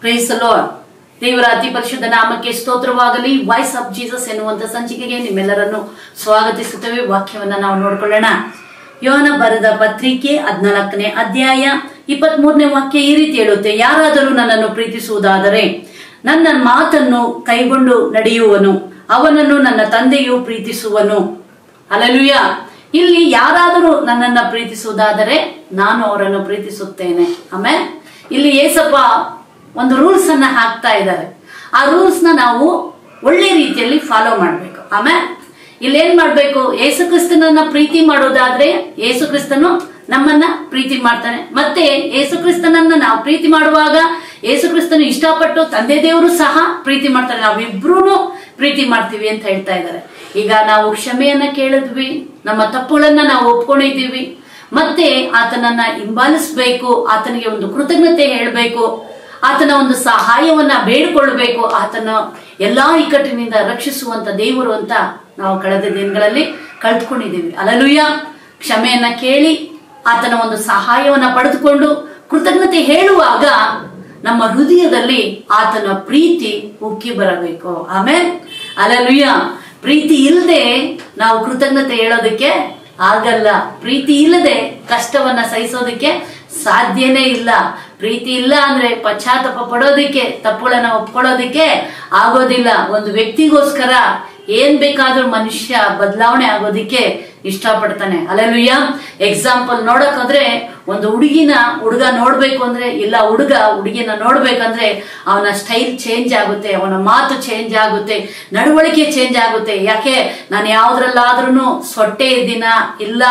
Price lord ದೇವರ ಅತಿ ಪರಿಶುದ್ಧ ನಾಮಕ್ಕೆ ಸ್ತೋತ್ರವಾಗಲಿ. ವಾಯ್ಸ್ ಆಫ್ ಜೀಸಸ್ ಎನ್ನುವಂತ ಸಂಚಿಕೆಗೆ ನಿಮ್ಮೆಲ್ಲರನ್ನು ಸ್ವಾಗತಿಸುತ್ತೇವೆ. ವಾಕ್ಯವನ್ನ ನಾವು ನೋಡ್ಕೊಳ್ಳೋಣ. ಯೋನ ಬರೆದ ಪತ್ರಿಕೆ ಹದಿನಾಲ್ಕನೇ ಅಧ್ಯಾಯ ಇಪ್ಪತ್ತ್ ಮೂರನೇ ವಾಕ್ಯ ಈ ರೀತಿ ಹೇಳುತ್ತೆ. ಯಾರಾದರೂ ನನ್ನನ್ನು ಪ್ರೀತಿಸುವುದಾದರೆ ನನ್ನ ಮಾತನ್ನು ಕೈಗೊಂಡು ನಡೆಯುವನು. ಅವನನ್ನು ನನ್ನ ತಂದೆಯು ಪ್ರೀತಿಸುವನು. ಅಲಲುಯ ಇಲ್ಲಿ ಯಾರಾದರೂ ನನ್ನನ್ನ ಪ್ರೀತಿಸುವುದಾದರೆ ನಾನು ಅವರನ್ನು ಪ್ರೀತಿಸುತ್ತೇನೆ. ಆಮೇಲೆ ಇಲ್ಲಿ ಏಸಪ್ಪ ಒಂದು ರೂಲ್ಸ್ ಅನ್ನ ಹಾಕ್ತಾ ಇದ್ದಾರೆ. ಆ ರೂಲ್ಸ್ ನಾವು ಒಳ್ಳೆ ರೀತಿಯಲ್ಲಿ ಫಾಲೋ ಮಾಡಬೇಕು. ಆಮೇಲೆ ಇಲ್ಲಿ ಏನ್ ಮಾಡ್ಬೇಕು? ಏಸು ಕ್ರಿಸ್ತನನ್ನ ಪ್ರೀತಿ ಮಾಡೋದಾದ್ರೆ ಯೇಸು ಕ್ರಿಸ್ತನು ನಮ್ಮನ್ನ ಪ್ರೀತಿ ಮಾಡ್ತಾನೆ. ಮತ್ತೆ ಯೇಸು ಕ್ರಿಸ್ತನನ್ನ ನಾವು ಪ್ರೀತಿ ಮಾಡುವಾಗ ಯೇಸು ಕ್ರಿಸ್ತನು ಇಷ್ಟಪಟ್ಟು ತಂದೆ ದೇವರು ಸಹ ಪ್ರೀತಿ ಮಾಡ್ತಾರೆ. ನಾವಿಬ್ರು ಪ್ರೀತಿ ಮಾಡ್ತೀವಿ ಅಂತ ಹೇಳ್ತಾ ಇದ್ದಾರೆ. ಈಗ ನಾವು ಕ್ಷಮೆಯನ್ನ ಕೇಳಿದ್ವಿ, ನಮ್ಮ ತಪ್ಪುಗಳನ್ನ ನಾವು ಒಪ್ಕೊಂಡಿದ್ದೀವಿ. ಮತ್ತೆ ಆತನನ್ನ ಹಿಂಬಾಲಿಸ್ಬೇಕು, ಆತನಿಗೆ ಒಂದು ಕೃತಜ್ಞತೆ ಹೇಳಬೇಕು. ಆತನ ಒಂದು ಸಹಾಯವನ್ನ ಬೇಡಿಕೊಳ್ಬೇಕು ಆತನ ಎಲ್ಲಾ ಇಕ್ಕಟ್ಟಿನಿಂದ ರಕ್ಷಿಸುವಂತ ದೇವರು ಅಂತ ನಾವು ಕಳೆದ ದಿನಗಳಲ್ಲಿ ಕಳ್ತ್ಕೊಂಡಿದ್ದೀವಿ ಅಲಲುಯ್ಯ ಕ್ಷಮೆಯನ್ನ ಕೇಳಿ ಆತನ ಒಂದು ಸಹಾಯವನ್ನ ಪಡೆದುಕೊಂಡು ಕೃತಜ್ಞತೆ ಹೇಳುವಾಗ ನಮ್ಮ ಹೃದಯದಲ್ಲಿ ಆತನ ಪ್ರೀತಿ ಉಕ್ಕಿ ಬರಬೇಕು. ಆಮೇಲೆ ಅಲಲುಯ್ಯ ಪ್ರೀತಿ ಇಲ್ಲದೆ ನಾವು ಕೃತಜ್ಞತೆ ಹೇಳೋದಕ್ಕೆ ಆಗಲ್ಲ. ಪ್ರೀತಿ ಇಲ್ಲದೆ ಕಷ್ಟವನ್ನ ಸಹಿಸೋದಕ್ಕೆ ಸಾಧ್ಯನೇ ಇಲ್ಲ. ಪ್ರೀತಿ ಇಲ್ಲ ಅಂದ್ರೆ ಪಶ್ಚಾತ್ತಾಪ ಪಡೋದಿಕ್ಕೆ, ತಪ್ಪುಗಳನ್ನ ಒಪ್ಕೊಳ್ಳೋದಿಕ್ಕೆ ಆಗೋದಿಲ್ಲ. ಒಂದು ವ್ಯಕ್ತಿಗೋಸ್ಕರ ಏನ್ ಬೇಕಾದ್ರೂ ಮನುಷ್ಯ ಬದಲಾವಣೆ ಆಗೋದಿಕ್ಕೆ ಇಷ್ಟಪಡ್ತಾನೆ. ಅಲ್ಲೆಲ್ಲುಯ್ಯ ಎಕ್ಸಾಂಪಲ್ ನೋಡಕ್ ಹೋದ್ರೆ ಒಂದು ಹುಡುಗಿನ ಹುಡುಗ ನೋಡ್ಬೇಕು ಅಂದ್ರೆ, ಇಲ್ಲ ಹುಡುಗ ಹುಡುಗಿನ ನೋಡ್ಬೇಕಂದ್ರೆ, ಅವನ ಸ್ಟೈಲ್ ಚೇಂಜ್ ಆಗುತ್ತೆ, ಅವನ ಮಾತು ಚೇಂಜ್ ಆಗುತ್ತೆ, ನಡವಳಿಕೆ ಚೇಂಜ್ ಆಗುತ್ತೆ. ಯಾಕೆ? ನಾನು ಯಾವ್ದ್ರಲ್ಲಾದ್ರೂ ಸೊಟ್ಟೆ ಇದ್ದೀನ? ಇಲ್ಲ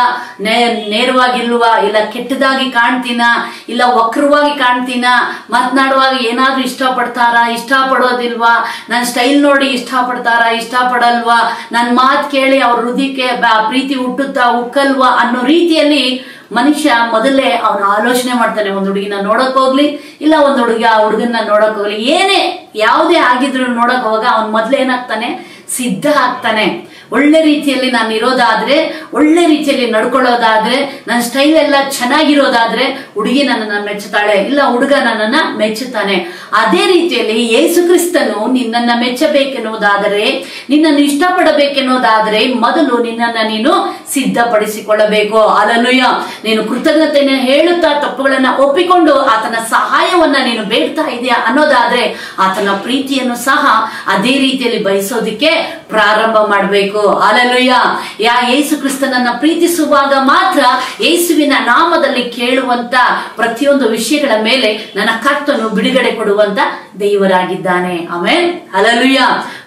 ನೇರವಾಗಿಲ್ವ? ಇಲ್ಲ ಕೆಟ್ಟದಾಗಿ ಕಾಣ್ತೀನ? ಇಲ್ಲ ವಕ್ರವಾಗಿ ಕಾಣ್ತೀನ? ಮಾತನಾಡುವಾಗ ಏನಾದ್ರೂ ಇಷ್ಟಪಡ್ತಾರ? ಇಷ್ಟಪಡೋದಿಲ್ವಾ? ನನ್ನ ಸ್ಟೈಲ್ ನೋಡಿ ಇಷ್ಟಪಡ್ತಾರ? ಇಷ್ಟಪಡಲ್ವಾ? ನನ್ನ ಮಾತು ಕೇಳಿ ಅವ್ರ ಹೃದಯಕ್ಕೆ ಪ್ರೀತಿ ಹುಟ್ಟುತ್ತಾ ಉಕ್ಕಲ್ವಾ ಅನ್ನೋ ರೀತಿಯಲ್ಲಿ ಮನುಷ್ಯ ಮೊದಲೇ ಅವನು ಆಲೋಚನೆ ಮಾಡ್ತಾನೆ, ಒಂದು ಹುಡುಗಿನ ನೋಡಕ್ ಹೋಗ್ಲಿ, ಇಲ್ಲ ಒಂದು ಹುಡುಗಿ ಆ ಹುಡುಗನ್ನ ನೋಡಕ್ ಹೋಗ್ಲಿ. ಏನೇ, ಯಾವುದೇ ಆಗಿದ್ರು ನೋಡಕ್ ಹೋಗ, ಅವ್ನ್ ಮೊದ್ಲೇನಾಗ್ತಾನೆ ಸಿದ್ಧ ಆಗ್ತಾನೆ. ಒಳ್ಳೆ ರೀತಿಯಲ್ಲಿ ನಾನು ಇರೋದಾದ್ರೆ, ಒಳ್ಳೆ ರೀತಿಯಲ್ಲಿ ನಡ್ಕೊಳ್ಳೋದಾದ್ರೆ, ನನ್ನ ಸ್ಟೈಲ್ ಎಲ್ಲ ಚೆನ್ನಾಗಿರೋದಾದ್ರೆ, ಹುಡುಗಿ ನನ್ನನ್ನ ಮೆಚ್ಚುತ್ತಾಳೆ, ಇಲ್ಲ ಹುಡುಗ ನನ್ನನ್ನ ಮೆಚ್ಚುತ್ತಾನೆ. ಅದೇ ರೀತಿಯಲ್ಲಿ ಯೇಸು ಕ್ರಿಸ್ತನು ನಿನ್ನನ್ನ ಮೆಚ್ಚಬೇಕೆನ್ನುವುದಾದರೆ, ನಿನ್ನನ್ನು ಇಷ್ಟಪಡಬೇಕೆನ್ನುವುದಾದ್ರೆ ಮೊದಲು ನಿನ್ನನ್ನ ನೀನು ಸಿದ್ಧಪಡಿಸಿಕೊಳ್ಳಬೇಕು. ಅಲಲುಯ್ಯ ನೀನು ಕೃತಜ್ಞತೆಯನ್ನು ಹೇಳುತ್ತಾ ತಪ್ಪುಗಳನ್ನ ಒಪ್ಪಿಕೊಂಡು ಆತನ ಸಹಾಯವನ್ನ ನೀನು ಬೇಡ್ತಾ ಇದೆಯಾ ಅನ್ನೋದಾದ್ರೆ, ಆತನ ಪ್ರೀತಿಯನ್ನು ಸಹ ಅದೇ ರೀತಿಯಲ್ಲಿ ಬಯಸೋದಿಕ್ಕೆ ಪ್ರಾರಂಭ ಮಾಡಬೇಕು. ಅಲಲುಯ್ಯ ಯಾ, ಯೇಸು ಕ್ರಿಸ್ತನನ್ನ ಪ್ರೀತಿಸುವಾಗ ಮಾತ್ರ ಯೇಸುವಿನ ನಾಮದಲ್ಲಿ ಕೇಳುವಂತ ಪ್ರತಿಯೊಂದು ವಿಷಯಗಳ ಮೇಲೆ ನನ್ನ ಕರ್ತನು ಬಿಡುಗಡೆ ಕೊಡುವಂತ ದೇವರಾಗಿದ್ದಾನೆ. ಆಮೇಲೆ ಅಲಲುಯ್ಯ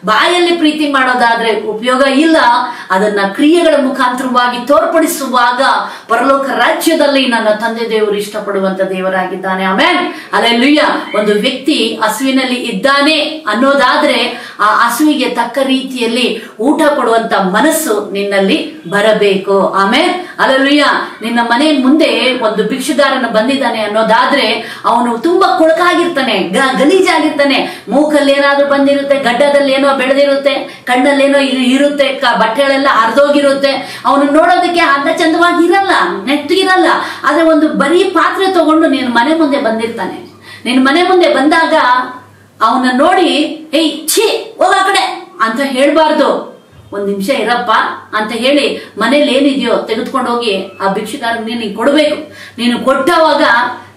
ಬಾಯಲ್ಲಿ ಪ್ರೀತಿ ಮಾಡೋದಾದ್ರೆ ಉಪಯೋಗ ಇಲ್ಲ. ಅದನ್ನ ಕ್ರಿಯೆಗಳ ಮುಖಾಂತರವಾಗಿ ತೋರ್ಪಡಿಸುವಾಗ ಪರಲೋಕ ರಾಜ್ಯದಲ್ಲಿ ನನ್ನ ತಂದೆ ದೇವರು ಇಷ್ಟಪಡುವಂತ ದೇವರಾಗಿದ್ದಾನೆ. ಆಮೇಲೆ ಅಲ್ಲೆಲ್ಲುಯ್ಯ ಒಂದು ವ್ಯಕ್ತಿ ಹಸುವಿನಲ್ಲಿ ಇದ್ದಾನೆ ಅನ್ನೋದಾದ್ರೆ ಆ ಹಸುವಿಗೆ ತಕ್ಕ ರೀತಿಯಲ್ಲಿ ಊಟ ಕೊಡುವಂತ ಮನಸ್ಸು ನಿನ್ನಲ್ಲಿ ಬರಬೇಕು. ಆಮೇಲೆ ಅಲ್ಲಲ್ಲುಯ್ಯ ನಿನ್ನ ಮನೆ ಮುಂದೆ ಒಂದು ಭಿಕ್ಷುದಾರನ ಬಂದಿದ್ದಾನೆ ಅನ್ನೋದಾದ್ರೆ ಅವನು ತುಂಬಾ ಕೊಳಕಾಗಿರ್ತಾನೆ ಗಲೀಜಾಗಿರ್ತಾನೆ. ಮೂಕಲ್ಲಿ ಏನಾದ್ರೂ ಬಂದಿರುತ್ತೆ, ಗಡ್ಡದಲ್ಲಿ ಏನೋ ಬೆಳೆದಿರುತ್ತೆ, ಕಣ್ಣಲ್ಲೇನೋ ಇರುತ್ತೆ ಬಟ್ಟೆಗಳೆಲ್ಲ ಹರಿದೋಗಿರುತ್ತೆ. ಅವನು ನೋಡೋದಕ್ಕೆ ಅಂದ ಚಂದವಾಗಿ ಇರಲ್ಲ ನೆಟ್ಟಿಗಿರಲ್ಲ. ಆದ್ರೆ ಒಂದು ಬರೀ ಪಾತ್ರೆ ತಗೊಂಡು ನೀನ್ ಮನೆ ಮುಂದೆ ಬಂದಿರ್ತಾನೆ. ನಿನ್ ಮನೆ ಮುಂದೆ ಬಂದಾಗ ಅವನ ನೋಡಿ, ಏಯ್, ಛೀ, ಹೋಗ ಕಡೆ ಅಂತ ಹೇಳ್ಬಾರ್ದು. ಒಂದ್ ನಿಮಿಷ ಇರಪ್ಪ ಅಂತ ಹೇಳಿ ಮನೇಲಿ ಏನಿದೆಯೋ ತೆಗೆದುಕೊಂಡು ಹೋಗಿ ಆ ಭಿಕ್ಷುಕಾರನಿಗೆ ನೀನು ಕೊಡ್ಬೇಕು. ನೀನು ಕೊಟ್ಟವಾಗ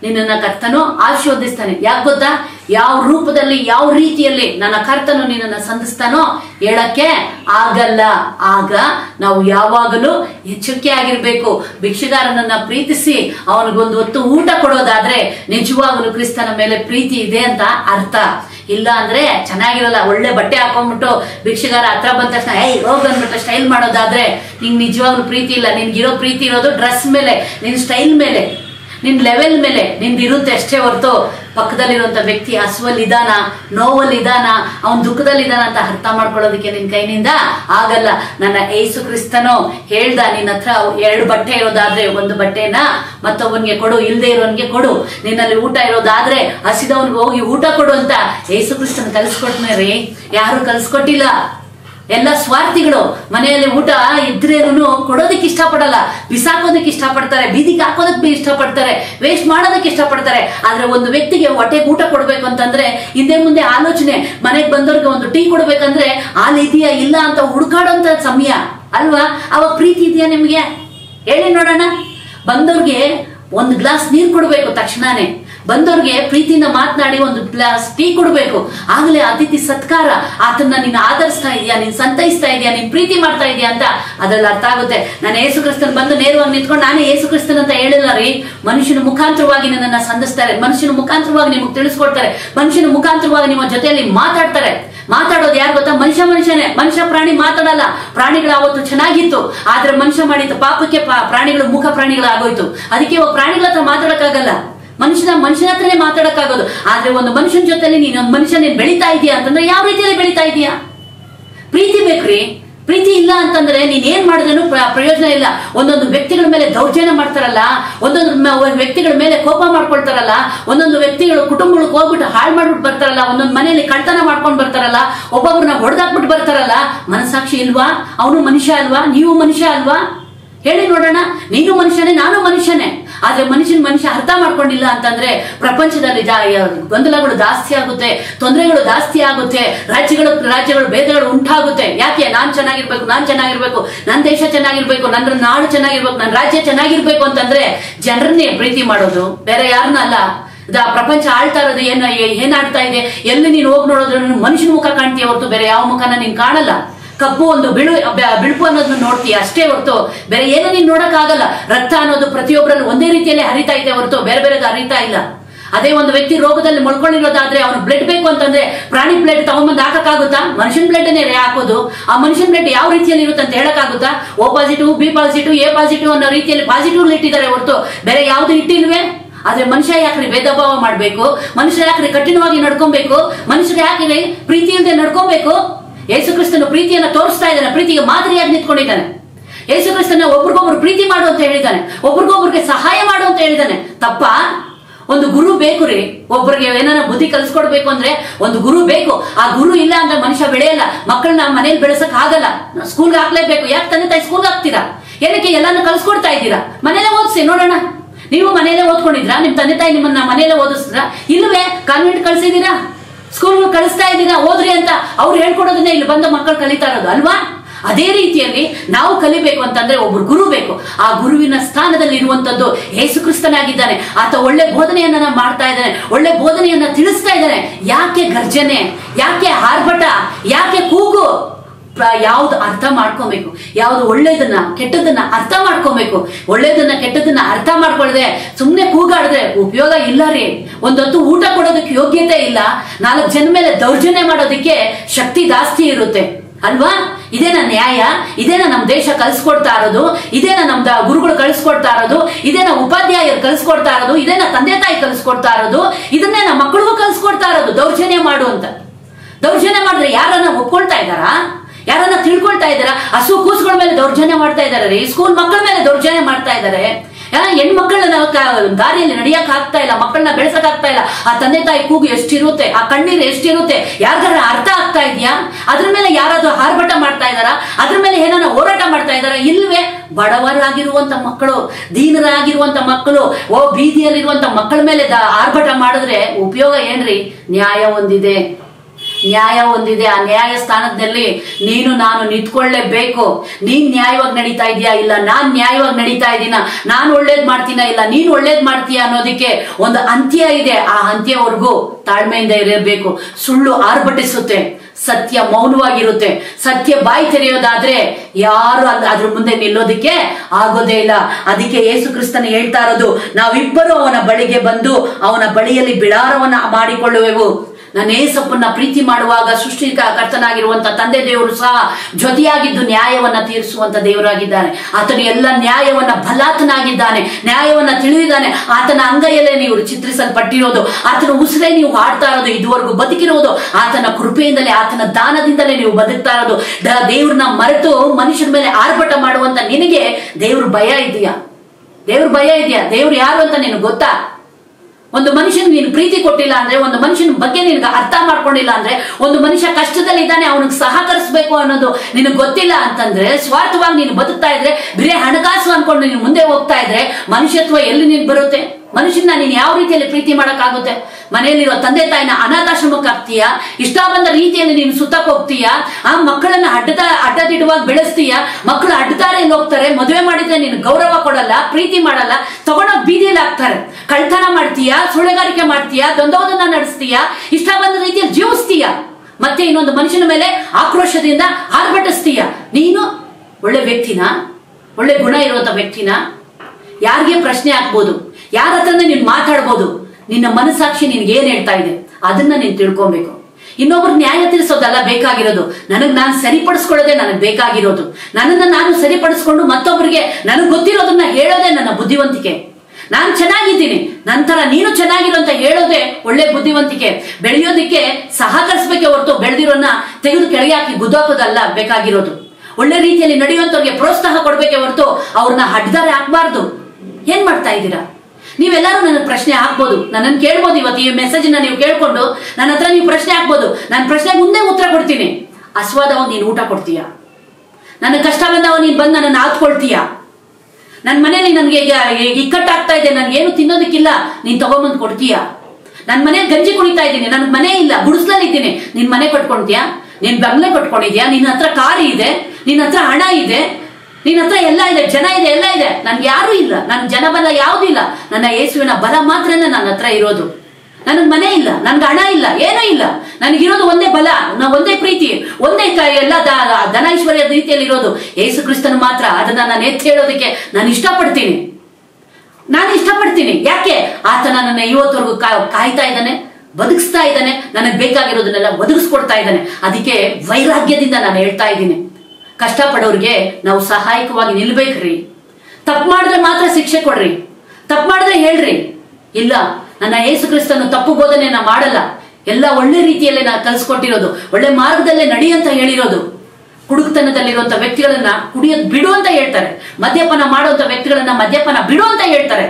ನಿನ್ನನ್ನ ಕರ್ತನು ಆಶೀರ್ವದಿಸ್ತಾನೆ. ಯಾಕೆ ಗೊತ್ತಾ? ಯಾವ ರೂಪದಲ್ಲಿ, ಯಾವ ರೀತಿಯಲ್ಲಿ ನನ್ನ ಕರ್ತನು ನಿನ್ನನ್ನು ಸಂಧಿಸ್ತಾನೋ ಹೇಳಕ್ಕೆ ಆಗಲ್ಲ. ಆಗ ನಾವು ಯಾವಾಗಲೂ ಎಚ್ಚರಿಕೆ ಆಗಿರ್ಬೇಕು. ಭಿಕ್ಷಗಾರನನ್ನ ಪ್ರೀತಿಸಿ ಅವನಿಗೊಂದು ಹೊತ್ತು ಊಟ ಕೊಡೋದಾದ್ರೆ ನಿಜವಾಗಲೂ ಕ್ರಿಸ್ತನ ಮೇಲೆ ಪ್ರೀತಿ ಇದೆ ಅಂತ ಅರ್ಥ. ಇಲ್ಲ ಅಂದ್ರೆ ಚೆನ್ನಾಗಿರಲ್ಲ, ಒಳ್ಳೆ ಬಟ್ಟೆ ಹಾಕೊಂಡ್ಬಿಟ್ಟು ಭಿಕ್ಷಗಾರ ಹತ್ರ ಬಂದ ತಕ್ಷಣ, ಏಯ್, ಹೋಗ್ ಅಂದ್ಬಿಟ್ಟು ಸ್ಟೈಲ್ ಮಾಡೋದಾದ್ರೆ ನಿಂಗೆ ನಿಜವಾಗ್ಲೂ ಪ್ರೀತಿ ಇಲ್ಲ. ನಿನ್ಗಿರೋ ಪ್ರೀತಿ ಇರೋದು ಡ್ರೆಸ್ ಮೇಲೆ, ನಿನ್ ಸ್ಟೈಲ್ ಮೇಲೆ. ನಿನ್ ಲೆವೆಲ್ ಮೇಲೆ ನಿಂದಿರುತ್ತೆ ಅಷ್ಟೇ ಹೊರತು ಪಕ್ಕದಲ್ಲಿರುವಂತ ವ್ಯಕ್ತಿ ಹಸುವಲ್ಲಿ ಇದಾನ ನೋವಲ್ಲಿ ಇದಾನ ಅವನ್ ದುಃಖದಲ್ಲಿ ಇದಾನ ಅಂತ ಅರ್ಥ ಮಾಡ್ಕೊಳ್ಳೋದಕ್ಕೆ ನಿನ್ ಕೈನಿಂದ ಆಗಲ್ಲ. ನನ್ನ ಏಸು ಕ್ರಿಸ್ತನು ಹೇಳ್ದ, ನಿನ್ನ ಹತ್ರ ಎರಡು ಬಟ್ಟೆ ಇರೋದಾದ್ರೆ ಒಂದು ಬಟ್ಟೆನ ಮತ್ತೊಬ್ಬನ್ಗೆ ಕೊಡು, ಇಲ್ದೇ ಇರೋನ್ಗೆ ಕೊಡು. ನಿನ್ನಲ್ಲಿ ಊಟ ಇರೋದಾದ್ರೆ ಹಸಿದವನ್ಗೆ ಹೋಗಿ ಊಟ ಕೊಡು ಅಂತ ಏಸು ಕ್ರಿಸ್ತನ್ ಕಲ್ಸ್ಕೊಟ್ನ ರೀ ಯಾರು ಕಲ್ಸ್ಕೊಟ್ಟಿಲ್ಲ. ಎಲ್ಲ ಸ್ವಾರ್ಥಿಗಳು ಮನೆಯಲ್ಲಿ ಊಟ ಇದ್ರೇನು ಕೊಡೋದಕ್ಕೆ ಇಷ್ಟಪಡಲ್ಲ, ಬಿಸಾಕೋದಕ್ಕೆ ಇಷ್ಟಪಡ್ತಾರೆ, ಬೀದಿಗೆ ಹಾಕೋದಕ್ಕೆ ಇಷ್ಟಪಡ್ತಾರೆ ವೇಸ್ಟ್ ಮಾಡೋದಕ್ಕೆ ಇಷ್ಟಪಡ್ತಾರೆ. ಆದ್ರೆ ಒಂದು ವ್ಯಕ್ತಿಗೆ ಹೊಟ್ಟೆಗೆ ಊಟ ಕೊಡ್ಬೇಕು ಅಂತಂದ್ರೆ ಹಿಂದೆ ಮುಂದೆ ಆಲೋಚನೆ, ಮನೆಗೆ ಬಂದವ್ರಿಗೆ ಒಂದು ಟೀ ಕೊಡ್ಬೇಕಂದ್ರೆ ಹಾಲು ಇದೆಯಾ ಇಲ್ಲ ಅಂತ ಹುಡುಕಾಡೋಂತ ಸಮಯ ಅಲ್ವಾ? ಅವಾಗ ಪ್ರೀತಿ ಇದೆಯಾ ನಿಮ್ಗೆ? ಹೇಳಿ ನೋಡೋಣ. ಬಂದವ್ರಿಗೆ ಒಂದು ಗ್ಲಾಸ್ ನೀರು ಕೊಡಬೇಕು ತಕ್ಷಣನೇ. ಬಂದವ್ರಿಗೆ ಪ್ರೀತಿಯಿಂದ ಮಾತನಾಡಿ ಒಂದು ಗ್ಲಾಸ್ ಟೀ ಕೊಡಬೇಕು. ಆಗಲೇ ಅತಿಥಿ ಸತ್ಕಾರ. ಆತನ್ನ ನೀನು ಆಧರಿಸ್ತಾ ಇದೆಯಾ? ನೀನ್ ಸಂತೈಸ್ತಾ ಇದೆಯಾ? ನೀನ್ ಪ್ರೀತಿ ಮಾಡ್ತಾ ಇದೆಯಾ ಅಂತ ಅದ್ರಲ್ಲಿ ಅರ್ಥ ಆಗುತ್ತೆ. ನಾನು ಯೇಸು ಕ್ರಿಸ್ತನ್ ಬಂದು ನೇರವಾಗಿ ನಿಂತ್ಕೊಂಡು ನಾನೇ ಯೇಸು ಕ್ರಿಸ್ತನ್ ಅಂತ ಹೇಳಿಲ್ಲ ರೀ. ಮನುಷ್ಯನ ಮುಖಾಂತರವಾಗಿ ನನ್ನನ್ನ ಸಂಧಿಸ್ತಾರೆ. ಮನುಷ್ಯನ ಮುಖಾಂತರವಾಗಿ ನಿಮಗೆ ತಿಳಿಸ್ಕೊಡ್ತಾರೆ. ಮನುಷ್ಯನ ಮುಖಾಂತರವಾಗಿ ನಿಮ್ಮ ಜೊತೆಯಲ್ಲಿ ಮಾತಾಡ್ತಾರೆ. ಮಾತಾಡೋದು ಯಾರು ಗೊತ್ತಾ? ಮನುಷ್ಯ ಮನುಷ್ಯನೇ. ಮನುಷ್ಯ ಪ್ರಾಣಿ ಮಾತಾಡಲ್ಲ. ಪ್ರಾಣಿಗಳು ಅವತ್ತು ಚೆನ್ನಾಗಿತ್ತು. ಆದ್ರೆ ಮನುಷ್ಯ ಮಾಡಿದ ಪಾಪಕ್ಕೆ ಪ್ರಾಣಿಗಳು ಮುಖ ಪ್ರಾಣಿಗಳಾಗೋಯ್ತು. ಅದಕ್ಕೆ ಪ್ರಾಣಿಗಳ ಹತ್ರ ಮಾತಾಡಕ್ಕಾಗಲ್ಲ. ಮನುಷ್ಯನ ಮನುಷ್ಯನ ಹತ್ರನೇ ಮಾತಾಡಕ್ಕಾಗೋದು. ಆದ್ರೆ ಒಂದು ಮನುಷ್ಯನ ಜೊತೆಲಿ ನೀನು ಒಂದು ಮನುಷ್ಯ ನೀನ್ ಬೆಳಿತಾ ಇದೀಯಾ ಅಂತಂದ್ರೆ ಯಾವ ರೀತಿಯಲ್ಲಿ ಬೆಳೀತಾ ಇದೀಯಾ? ಪ್ರೀತಿ ಬೇಕ್ರಿ ಪ್ರೀತಿ ಇಲ್ಲ ಅಂತಂದ್ರೆ ನೀನ್ ಏನ್ ಮಾಡಿದ್ರೂ ಪ್ರಯೋಜನ ಇಲ್ಲ. ಒಂದೊಂದು ವ್ಯಕ್ತಿಗಳ ಮೇಲೆ ದೌರ್ಜನ್ಯ ಮಾಡ್ತಾರಲ್ಲ, ಒಂದೊಂದು ವ್ಯಕ್ತಿಗಳ ಮೇಲೆ ಕೋಪ ಮಾಡ್ಕೊಳ್ತಾರಲ್ಲ, ಒಂದೊಂದು ವ್ಯಕ್ತಿಗಳು ಕುಟುಂಬಗಳಿಗೆ ಹೋಗ್ಬಿಟ್ಟು ಹಾಳು ಮಾಡ್ಬಿಟ್ಟು ಬರ್ತಾರಲ್ಲ, ಒಂದೊಂದು ಮನೆಯಲ್ಲಿ ಕಳ್ತನ ಮಾಡ್ಕೊಂಡು ಬರ್ತಾರಲ್ಲ ಒಬ್ಬೊಬ್ಬರನ್ನ ಹೊಡೆದಾಕ್ಬಿಟ್ಟು ಬರ್ತಾರಲ್ಲ, ಮನಸ್ಸಾಕ್ಷಿ ಇಲ್ವಾ? ಅವನು ಮನುಷ್ಯ ಅಲ್ವಾ? ನೀವು ಮನುಷ್ಯ ಅಲ್ವಾ? ಹೇಳಿ ನೋಡೋಣ. ನೀನು ಮನುಷ್ಯನೇ, ನಾನು ಮನುಷ್ಯನೇ. ಆದ್ರೆ ಮನುಷ್ಯನ ಮನುಷ್ಯ ಅರ್ಥ ಮಾಡ್ಕೊಂಡಿಲ್ಲ ಅಂತಂದ್ರೆ ಪ್ರಪಂಚದಲ್ಲಿ ಗೊಂದಲಗಳು ಜಾಸ್ತಿ ಆಗುತ್ತೆ, ತೊಂದರೆಗಳು ಜಾಸ್ತಿ ಆಗುತ್ತೆ, ರಾಜ್ಯಗಳು ರಾಜ್ಯಗಳು ಭೇದಗಳು ಉಂಟಾಗುತ್ತೆ. ಯಾಕೆ? ನಾನ್ ಚೆನ್ನಾಗಿರ್ಬೇಕು ನಾನ್ ಚೆನ್ನಾಗಿರ್ಬೇಕು ನನ್ನ ದೇಶ ಚೆನ್ನಾಗಿರ್ಬೇಕು ನನ್ನ ನಾಡು ಚೆನ್ನಾಗಿರ್ಬೇಕು ನನ್ನ ರಾಜ್ಯ ಚೆನ್ನಾಗಿರ್ಬೇಕು ಅಂತಂದ್ರೆ ಜನರನ್ನೇ ಪ್ರೀತಿ ಮಾಡೋದು. ಬೇರೆ ಯಾರನ್ನ ಅಲ್ಲ. ಪ್ರಪಂಚ ಆಳ್ತಾ ಇರೋದು ಏನ ಏನ್ ಆಡ್ತಾ ಇದೆ? ಎಲ್ಲಿ ನೀನು ಹೋಗಿ ನೋಡೋದ್ರೆ ಮನುಷ್ಯನ ಮುಖ ಕಾಣ್ತೀಯ ಹೊರತು ಬೇರೆ ಯಾವ ಮುಖನ ನೀನ್ ಕಾಣಲ್ಲ. ಕಪ್ಪು ಒಂದು ಬಿಳು ಬಿಳುಪು ಅನ್ನೋದನ್ನ ನೋಡ್ತೀಯ? ಅಷ್ಟೇ ಹೊರತು ಬೇರೆ ಏನೋ ನೀನ್ ನೋಡಕ್ ಆಗಲ್ಲ ರಕ್ತ ಅನ್ನೋದು ಪ್ರತಿಯೊಬ್ಬರಲ್ಲೂ ಒಂದೇ ರೀತಿಯಲ್ಲಿ ಹರಿತಾ ಇದೆ ಹೊರತು ಬೇರೆ ಬೇರೆದು ಹರಿತಾ ಇಲ್ಲ. ಅದೇ ಒಂದು ವ್ಯಕ್ತಿ ರೋಗದಲ್ಲಿ ಮಳ್ಕೊಂಡಿರೋದಾದ್ರೆ ಅವ್ನು ಬ್ಲಡ್ ಬೇಕು ಅಂತಂದ್ರೆ ಪ್ರಾಣಿ ಬ್ಲಡ್ ತಗೊಂಬಂದು ಹಾಕಕ್ಕಾಗುತ್ತಾ? ಮನುಷ್ಯನ್ ಬ್ಲಡ್ ಹಾಕೋದು. ಆ ಮನುಷ್ಯನ್ ಬ್ಲಡ್ ಯಾವ ರೀತಿಯಲ್ಲಿ ಇರುತ್ತೆ ಅಂತ ಹೇಳಕ್ಕಾಗುತ್ತಾ? O positive B positive A positive ಅನ್ನೋ ರೀತಿಯಲ್ಲಿ ಪಾಸಿಟಿವ್ ಇಟ್ಟಿದ್ದಾರೆ ಹೊರತು ಬೇರೆ ಯಾವ್ದು ಇಟ್ಟಿಲ್ವೇ? ಆದ್ರೆ ಮನುಷ್ಯ ಯಾಕ್ರಿ ಭೇದ ಭಾವ ಮಾಡ್ಬೇಕು? ಮನುಷ್ಯ ಯಾಕ್ರಿ ಕಠಿಣವಾಗಿ ನಡ್ಕೊಬೇಕು? ಮನುಷ್ಯರು ಯಾಕ್ರಿ ಪ್ರೀತಿಯಿಂದ ನಡ್ಕೊಬೇಕು? ಯೇಸು ಕ್ರಿಸ್ತನ ಪ್ರೀತಿಯನ್ನು ತೋರಿಸ್ತಾ ಇದ್ದಾನೆ, ಪ್ರೀತಿಗೆ ಮಾದರಿಯಾಗಿ ನಿಂತ್ಕೊಂಡಿದ್ದಾನೆ. ಯೇಸು ಕ್ರಿಸ್ತನ ಒಬ್ರಿಗೊಬ್ರು ಪ್ರೀತಿ ಮಾಡು ಅಂತ ಹೇಳಿದ್ದಾನೆ, ಒಬ್ರಿಗೊಬ್ರಿಗೆ ಸಹಾಯ ಮಾಡು ಅಂತ ಹೇಳಿದ್ದಾನೆ. ತಪ್ಪ? ಒಂದು ಗುರು ಬೇಕು ರೀ. ಒಬ್ರಿಗೆ ಏನಾರ ಬುದ್ಧಿ ಕಲಿಸ್ಕೊಡ್ಬೇಕು ಅಂದ್ರೆ ಒಂದು ಗುರು ಬೇಕು. ಆ ಗುರು ಇಲ್ಲ ಅಂದ್ರೆ ಮನುಷ್ಯ ಬೆಳೆಯಲ್ಲ, ಮಕ್ಕಳನ್ನ ಮನೇಲಿ ಬೆಳೆಸಕ್ ಆಗಲ್ಲ. ಸ್ಕೂಲ್ಗೆ ಹಾಕ್ಲೇಬೇಕು. ಯಾಕೆ ತಂದೆ ತಾಯಿ ಸ್ಕೂಲ್ಗೆ ಹಾಕ್ತೀರಾ? ಏನಕ್ಕೆ ಎಲ್ಲಾನು ಕಲ್ಸ್ಕೊಡ್ತಾ ಇದ್ದೀರಾ? ಮನೇಲೆ ಓದಿಸಿ, ನೋಡೋಣ. ನೀವು ಮನೇಲೆ ಓದ್ಕೊಂಡಿದ್ರಾ? ನಿಮ್ ತಂದೆ ತಾಯಿ ನಿಮ್ಮನ್ನ ಮನೇಲೆ ಓದಿಸಿದ್ರ ಇಲ್ವೇ ಕಾನ್ವೆಂಟ್ ಕಳ್ಸಿದೀರಾ ಸ್ಕೂಲ್ ಕಳಿಸ್ತಾ ಇದ್ದೀರಾ, ಹೋದ್ರಿ ಅಂತ ಅವ್ರು ಹೇಳ್ಕೊಡೋದನ್ನೇ ಇಲ್ಲಿ ಬಂದ ಮಕ್ಕಳು ಕಲಿತಾ ಇರೋದು ಅಲ್ವಾ? ಅದೇ ರೀತಿಯಲ್ಲಿ ನಾವು ಕಲಿಬೇಕು ಅಂತಂದ್ರೆ ಒಬ್ರು ಗುರು ಬೇಕು. ಆ ಗುರುವಿನ ಸ್ಥಾನದಲ್ಲಿ ಇರುವಂತದ್ದು ಯೇಸು ಕ್ರಿಸ್ತನಾಗಿದ್ದಾನೆ. ಆತ ಒಳ್ಳೆ ಬೋಧನೆಯನ್ನ ಮಾಡ್ತಾ ಇದ್ದಾನೆ. ಒಳ್ಳೆ ಬೋಧನೆಯನ್ನ ತಿಳಿಸ್ತಾ ಇದ್ದಾನೆ. ಯಾಕೆ ಗರ್ಜನೆ? ಯಾಕೆ ಆರ್ಭಟ ಯಾಕೆ ಕೂಗು? ಯಾವ್ದು ಅರ್ಥ ಮಾಡ್ಕೊಬೇಕು, ಯಾವ್ದು ಒಳ್ಳೇದನ್ನ, ಕೆಟ್ಟದನ್ನ ಅರ್ಥ ಮಾಡ್ಕೊಬೇಕು, ಒಳ್ಳೇದನ್ನ, ಕೆಟ್ಟದನ್ನ ಅರ್ಥ ಮಾಡ್ಕೊಳ್ದೆ, ಸುಮ್ನೆ ಕೂಗಾಡಿದ್ರೆ ಉಪಯೋಗ ಇಲ್ಲ ರೀ. ಒಂದೊತ್ತು ಊಟ ಕೊಡೋದಕ್ಕೆ ಯೋಗ್ಯತೆ ಇಲ್ಲ, ನಾಲ್ಕು ಜನ ಮೇಲೆ ದೌರ್ಜನ್ಯ ಮಾಡೋದಕ್ಕೆ ಶಕ್ತಿ ಜಾಸ್ತಿ ಇರುತ್ತೆ. ಅಲ್ವಾ? ಇದೇನ ನ್ಯಾಯ ಇದೇನ ನಮ್ ದೇಶ ಕಲ್ಸ್ಕೊಡ್ತಾ ಇರೋದು ಇದೇನ ನಮ್ದ ಗುರುಗಳು ಕಳ್ಸ್ಕೊಡ್ತಾ ಇರೋದು ಇದೇನ ಉಪಾಧ್ಯಾಯರು ಕಲ್ಸ್ಕೊಡ್ತಾ ಇರೋದು ಇದೇನ ತಂದೆ ತಾಯಿ ಕಲ್ಸ್ಕೊಡ್ತಾ ಇರೋದು, ಇದನ್ನೇ ನಮ್ಮ ಮಕ್ಕಳಿಗೂ ಕಲ್ಸ್ಕೊಡ್ತಾ ಇರೋದು, ದೌರ್ಜನ್ಯ ಮಾಡು ಅಂತ. ದೌರ್ಜನ್ಯ ಮಾಡಿದ್ರೆ ಯಾರನ್ನ ಒಪ್ಕೊಳ್ತಾ ಇದ್ದಾರಾ? ಯಾರನ್ನ ತಿಳ್ಕೊಳ್ತಾ ಇದ್ದಾರಾ? ಹಸು ಕೂಸುಗಳ ಮೇಲೆ ದೌರ್ಜನ್ಯ ಮಾಡ್ತಾ ಇದಾರೆ ರೀ. ಸ್ಕೂಲ್ ಮಕ್ಕಳ ಮೇಲೆ ದೌರ್ಜನ್ಯ ಮಾಡ್ತಾ ಇದ್ದಾರೆ. ಹೆಣ್ಮಕ್ಳನ್ನ ದಾರಿಯಲ್ಲಿ ನಡಿಯಕ್ ಆಗ್ತಾ ಇಲ್ಲ, ಮಕ್ಕಳನ್ನ ಬೆಳೆಸಕ್ ಆಗ್ತಾ ಇಲ್ಲ. ಆ ತಂದೆ ತಾಯಿ ಕೂಗು ಎಷ್ಟಿರುತ್ತೆ? ಆ ಕಣ್ಣೀರು ಎಷ್ಟಿರುತ್ತೆ? ಯಾರ್ದಾರ ಅರ್ಥ ಆಗ್ತಾ ಇದೆಯಾ? ಅದ್ರ ಮೇಲೆ ಯಾರಾದ್ರೂ ಆರ್ಭಟ ಮಾಡ್ತಾ ಇದಾರ ಅದ್ರ ಮೇಲೆ ಏನಾರ ಹೋರಾಟ ಮಾಡ್ತಾ ಇದಾರ ಇಲ್ವೇ, ಬಡವರಾಗಿರುವಂತ ಮಕ್ಕಳು, ದೀನರಾಗಿರುವಂತ ಮಕ್ಕಳು, ಓ, ಬೀದಿಯಲ್ಲಿರುವಂತ ಮಕ್ಕಳ ಮೇಲೆ ಆರ್ಭಟ ಮಾಡಿದ್ರೆ ಉಪಯೋಗ ಏನ್ರಿ? ನ್ಯಾಯ ಒಂದಿದೆ. ನ್ಯಾಯ ಒಂದಿದೆ ಆ ನ್ಯಾಯ ಸ್ಥಾನದಲ್ಲಿ ನೀನು, ನಾನು ನಿಂತ್ಕೊಳ್ಳೇಬೇಕು. ನೀನ್ ನ್ಯಾಯವಾಗಿ ನಡೀತಾ ಇದೀಯಾ? ಇಲ್ಲ, ನಾನ್ ನ್ಯಾಯವಾಗಿ ನಡೀತಾ ಇದೀನ ನಾನು ಒಳ್ಳೇದ್ ಮಾಡ್ತೀನ? ಇಲ್ಲ, ನೀನ್ ಒಳ್ಳೇದ್ ಮಾಡ್ತೀಯ ಅನ್ನೋದಕ್ಕೆ ಒಂದು ಅಂತ್ಯ ಇದೆ. ಆ ಅಂತ್ಯವರೆಗೂ ತಾಳ್ಮೆಯಿಂದ ಇರಬೇಕು. ಸುಳ್ಳು ಆರ್ಭಟಿಸುತ್ತೆ. ಸತ್ಯ ಮೌನವಾಗಿರುತ್ತೆ. ಸತ್ಯ ಬಾಯಿ ತೆರೆಯೋದಾದ್ರೆ ಯಾರು ಅದ್- ಅದ್ರ ಮುಂದೆ ನಿಲ್ಲೋದಕ್ಕೆ ಆಗೋದೇ ಇಲ್ಲ. ಅದಕ್ಕೆ ಯೇಸು ಕ್ರಿಸ್ತನ ಹೇಳ್ತಾ ಇರೋದು, ನಾವಿಬ್ಬರು ಅವನ ಬಳಿಗೆ ಬಂದು ಅವನ ಬಳಿಯಲ್ಲಿ ಬಿಡಾರವನ್ನ ಮಾಡಿಕೊಳ್ಳುವೆವು. ನಾನು ಏಸಪ್ಪನ್ನ ಪ್ರೀತಿ ಮಾಡುವಾಗ ಸೃಷ್ಟಿ ಕರ್ತನಾಗಿರುವಂತ ತಂದೆ ದೇವರು ಸಹ ಜೊತೆಯಾಗಿದ್ದು ನ್ಯಾಯವನ್ನ ತೀರಿಸುವಂತ ದೇವರಾಗಿದ್ದಾನೆ. ಆತನು ಎಲ್ಲ ನ್ಯಾಯವನ್ನ ಬಲಾತನಾಗಿದ್ದಾನೆ, ನ್ಯಾಯವನ್ನ ತಿಳಿದಿದ್ದಾನೆ. ಆತನ ಅಂಗೈಯಲ್ಲೇ ನೀವು ಚಿತ್ರಿಸಲ್ಪಟ್ಟಿರೋದು, ಆತನ ಉಸಿರೇ ನೀವು ಹಾಡ್ತಾ ಇರೋದು, ಇದುವರೆಗೂ ಬದುಕಿರೋದು, ಆತನ ಕೃಪೆಯಿಂದಲೇ, ಆತನ ದಾನದಿಂದಲೇ ನೀವು ಬದುಕ್ತಾ ಇರೋದು. ದೇವ್ರನ್ನ ಮರೆತು ಮನುಷ್ಯರ ಮೇಲೆ ಆರ್ಭಟ ಮಾಡುವಂತ ನಿನಗೆ ದೇವ್ರ ಭಯ ಇದೆಯಾ? ದೇವ್ರ ಭಯ ಇದೆಯಾ? ದೇವ್ರು ಯಾರು ಅಂತ ನಿನಗೆ ಗೊತ್ತಾ? ಒಂದು ಮನುಷ್ಯನ್ ನೀನು ಪ್ರೀತಿ ಕೊಟ್ಟಿಲ್ಲ ಅಂದ್ರೆ, ಒಂದು ಮನುಷ್ಯನ ಬಗ್ಗೆ ನಿನಗೆ ಅರ್ಥ ಮಾಡ್ಕೊಂಡಿಲ್ಲ ಅಂದ್ರೆ, ಒಂದು ಮನುಷ್ಯ ಕಷ್ಟದಲ್ಲಿದ್ದಾನೆ, ಅವನಿಗೆ ಸಹಕರಿಸಬೇಕು ಅನ್ನೋದು ನಿನಗೆ ಗೊತ್ತಿಲ್ಲ ಅಂತಂದ್ರೆ, ಸ್ವಾರ್ಥವಾಗಿ ನೀನು ಬದುಕ್ತಾ ಇದ್ರೆ, ಬರೀ ಹಣಕಾಸು ಅನ್ಕೊಂಡು ನೀನು ಮುಂದೆ ಹೋಗ್ತಾ ಇದ್ರೆ, ಮನುಷ್ಯತ್ವ ಎಲ್ಲಿ ನೀನು ಬರುತ್ತೆ? ಮನುಷ್ಯನ ನೀನು ಯಾವ ರೀತಿಯಲ್ಲಿ ಪ್ರೀತಿ ಮಾಡಕ್ಕಾಗುತ್ತೆ? ಮನೆಯಲ್ಲಿರೋ ತಂದೆ ತಾಯಿನ ಅನಾಥಾಶ್ರಮಕ್ಕೆ ಹಾಕ್ತೀಯಾ? ಇಷ್ಟ ಬಂದ ರೀತಿಯಲ್ಲಿ ನೀನು ಸುತ್ತಕ್ಕೆ ಹೋಗ್ತೀಯಾ? ಆ ಮಕ್ಕಳನ್ನ ಅಡ್ಡದ ಅಡ್ಡದಿಡುವಾಗ ಬೆಳೆಸ್ತೀಯ? ಮಕ್ಕಳು ಅಡ್ಡದಾರಿಯಲ್ಲಿ ಹೋಗ್ತಾರೆ, ಮದುವೆ ಮಾಡಿದ್ರೆ ನೀನು ಗೌರವ ಕೊಡಲ್ಲ, ಪ್ರೀತಿ ಮಾಡಲ್ಲ, ತಗೊಂಡೋಗ್ ಬೀದಿಯಲ್ಲಿ ಹಾಕ್ತಾರೆ. ಕಳ್ತನ ಮಾಡ್ತೀಯಾ ಸುಳೆಗಾರಿಕೆ ಮಾಡ್ತೀಯಾ ದ್ವಂದ್ವದನ್ನ ನಡೆಸ್ತೀಯಾ? ಇಷ್ಟ ಬಂದ ರೀತಿಯಲ್ಲಿ ಜೀವಿಸ್ತೀಯ? ಮತ್ತೆ ಇನ್ನೊಂದು ಮನುಷ್ಯನ ಮೇಲೆ ಆಕ್ರೋಶದಿಂದ ಆರ್ಭಟಿಸ್ತೀಯ ನೀನು ಒಳ್ಳೆ ವ್ಯಕ್ತಿನ, ಒಳ್ಳೆ ಗುಣ ಇರುವಂತ ವ್ಯಕ್ತಿನ, ಯಾರಿಗೆ ಪ್ರಶ್ನೆ ಹಾಕ್ಬೋದು? ಯಾರ ಹತ್ರನೇ ನೀನ್ ಮಾತಾಡ್ಬೋದು? ನಿನ್ನ ಮನಸ್ಸಾಕ್ಷಿ ನಿನ್ಗೆ ಏನ್ ಹೇಳ್ತಾ ಇದೆ? ಅದನ್ನ ನೀನ್ ತಿಳ್ಕೊಬೇಕು. ಇನ್ನೊಬ್ರು ನ್ಯಾಯ ತೀರಿಸೋದಲ್ಲ ಬೇಕಾಗಿರೋದು. ನನಗ್ ನಾನು ಸರಿಪಡಿಸ್ಕೊಳ್ಳೋದೆ ನನಗ್ ಬೇಕಾಗಿರೋದು. ನನ್ನನ್ನ ನಾನು ಸರಿಪಡಿಸ್ಕೊಂಡು ಮತ್ತೊಬ್ಬರಿಗೆ ನನಗ್ ಗೊತ್ತಿರೋದನ್ನ ಹೇಳೋದೇ ನನ್ನ ಬುದ್ಧಿವಂತಿಕೆ. ನಾನು ಚೆನ್ನಾಗಿದ್ದೀನಿ. ನಂತರ ನೀನು ಚೆನ್ನಾಗಿರೋ ಅಂತ ಹೇಳೋದೇ ಒಳ್ಳೆ ಬುದ್ಧಿವಂತಿಕೆ. ಬೆಳೆಯೋದಿಕ್ಕೆ ಸಹಕರಿಸಬೇಕೆ ಹೊರತು ಬೆಳೆದಿರೋನ್ನ ತೆಗೆದು ಕೆಳಗೆ ಹಾಕಿ ಗುದ್ದಾಕೋದಲ್ಲ ಬೇಕಾಗಿರೋದು. ಒಳ್ಳೆ ರೀತಿಯಲ್ಲಿ ನಡೆಯುವಂತವ್ರಿಗೆ ಪ್ರೋತ್ಸಾಹ ಕೊಡ್ಬೇಕೆ ಹೊರತು ಅವ್ರನ್ನ ಹಡ್ದಾರೆ ಹಾಕ್ಬಾರ್ದು ಏನ್ ಮಾಡ್ತಾ ಇದ್ದೀರಾ? ನೀವೆಲ್ಲರೂ ನನ್ನ ಪ್ರಶ್ನೆ ಹಾಕ್ಬೋದು. ನನ್ನನ್ನು ಕೇಳ್ಬೋದು ಇವತ್ತು ಈ ಮೆಸೇಜ್ ನೀವು ಕೇಳ್ಕೊಂಡು ನನ್ನ ಹತ್ರ ನೀವು ಪ್ರಶ್ನೆ ಹಾಕ್ಬೋದು. ನನ್ನ ಪ್ರಶ್ನೆ ಮುಂದೆ ಉತ್ತರ ಕೊಡ್ತೀನಿ. ಅಸ್ವಾದವಾಗ ನೀನು ಊಟ ಕೊಡ್ತೀಯ? ನನ್ನ ಕಷ್ಟ ಬಂದವ, ನೀನು ಬಂದು ನನ್ನನ್ನು ಆತ್ಕೊಳ್ತೀಯ? ನನ್ನ ಮನೇಲಿ ನನಗೆ ಇಕ್ಕಟ್ಟಾಗ್ತಾ ಇದೆ ನನ್ಗೆ ಏನು ತಿನ್ನೋದಕ್ಕಿಲ್ಲ. ನೀನು ತಗೊಂಬಂದು ಕೊಡ್ತೀಯ? ನನ್ನ ಮನೆ ಗಂಜಿ ಕುಡಿತಾ ಇದ್ದೀನಿ. ನನ್ನ ಮನೆ ಇಲ್ಲ, ಗುಡಿಸ್ಲಲ್ಲಿ ಇದ್ದೀನಿ. ನಿನ್ನ ಮನೆ ಕಟ್ಕೊಳ್ತೀಯಾ ನೀನ್ ಬಂಗ್ಲೆ ಕಟ್ಕೊಂಡಿದ್ಯಾ? ನಿನ್ನ ಹತ್ರ ಕಾರ್ ಇದೆ, ನಿನ್ನ ಹತ್ರ ಹಣ ಇದೆ. ನಿನ್ನ ಹತ್ರ ಎಲ್ಲ ಇದೆ, ಜನ ಇದೆ, ಎಲ್ಲ ಇದೆ. ನನ್ಗೆ ಯಾರು ಇಲ್ಲ. ನನ್ನ ಜನಬಲ ಯಾವ್ದು ಇಲ್ಲ. ನನ್ನ ಯೇಸುವಿನ ಬಲ ಮಾತ್ರನೇ ನನ್ನ ಹತ್ರ ಇರೋದು. ನನಗ್ ಮನೆ ಇಲ್ಲ, ನನ್ಗೆ ಹಣ ಇಲ್ಲ, ಏನೂ ಇಲ್ಲ. ನನಗಿರೋದು ಒಂದೇ ಬಲ ಒಂದೇ ಪ್ರೀತಿ, ಒಂದೇ ಎಲ್ಲ ದ- ಧನ ಐಶ್ವರ್ಯದ ರೀತಿಯಲ್ಲಿ ಇರೋದು. ಯೇಸು ಕ್ರಿಸ್ತನು ಮಾತ್ರ ಅದನ್ನ ನಾನು ಎತ್ತಿ ಹೇಳೋದಕ್ಕೆ ನಾನು ಇಷ್ಟಪಡ್ತೀನಿ. ನಾನು ಇಷ್ಟಪಡ್ತೀನಿ. ಯಾಕೆ? ಆತ ನನ್ನ ಇವತ್ತವರೆಗೂ ಕಾಯ್ತಾ ಇದ್ದಾನೆ, ಬದುಕಿಸ್ತಾ ಇದ್ದಾನೆ, ನನಗೆ ಬೇಕಾಗಿರೋದನ್ನೆಲ್ಲ ಒದಗಿಸ್ಕೊಡ್ತಾ ಇದ್ದಾನೆ. ಅದಕ್ಕೆ ವೈರಾಗ್ಯದಿಂದ ನಾನು ಹೇಳ್ತಾ ಇದ್ದೀನಿ. ಕಷ್ಟಪಡೋರಿಗೆ ನಾವು ಸಹಾಯಕವಾಗಿ ನಿಲ್ಬೇಕ್ರಿ. ತಪ್ಪು ಮಾಡಿದ್ರೆ ಮಾತ್ರ ಶಿಕ್ಷೆ ಕೊಡ್ರಿ. ತಪ್ಪು ಮಾಡಿದ್ರೆ ಹೇಳ್ರಿ. ಇಲ್ಲ, ನನ್ನ ಯೇಸು ಕ್ರಿಸ್ತನು ತಪ್ಪು ಬೋಧನೆಯನ್ನ ಮಾಡಲ್ಲ. ಎಲ್ಲ ಒಳ್ಳೆ ರೀತಿಯಲ್ಲೇ ನಾನು ಕಲ್ಸ್ಕೊಟ್ಟಿರೋದು. ಒಳ್ಳೆ ಮಾರ್ಗದಲ್ಲೇ ನಡಿ ಅಂತ ಹೇಳಿರೋದು. ಕುಡುಕ್ತನದಲ್ಲಿರುವಂತ ವ್ಯಕ್ತಿಗಳನ್ನ ಕುಡಿಯೋದ್ ಬಿಡು ಅಂತ ಹೇಳ್ತಾರೆ. ಮದ್ಯಪಾನ ಮಾಡುವಂತ ವ್ಯಕ್ತಿಗಳನ್ನ ಮದ್ಯಪಾನ ಬಿಡು ಅಂತ ಹೇಳ್ತಾರೆ.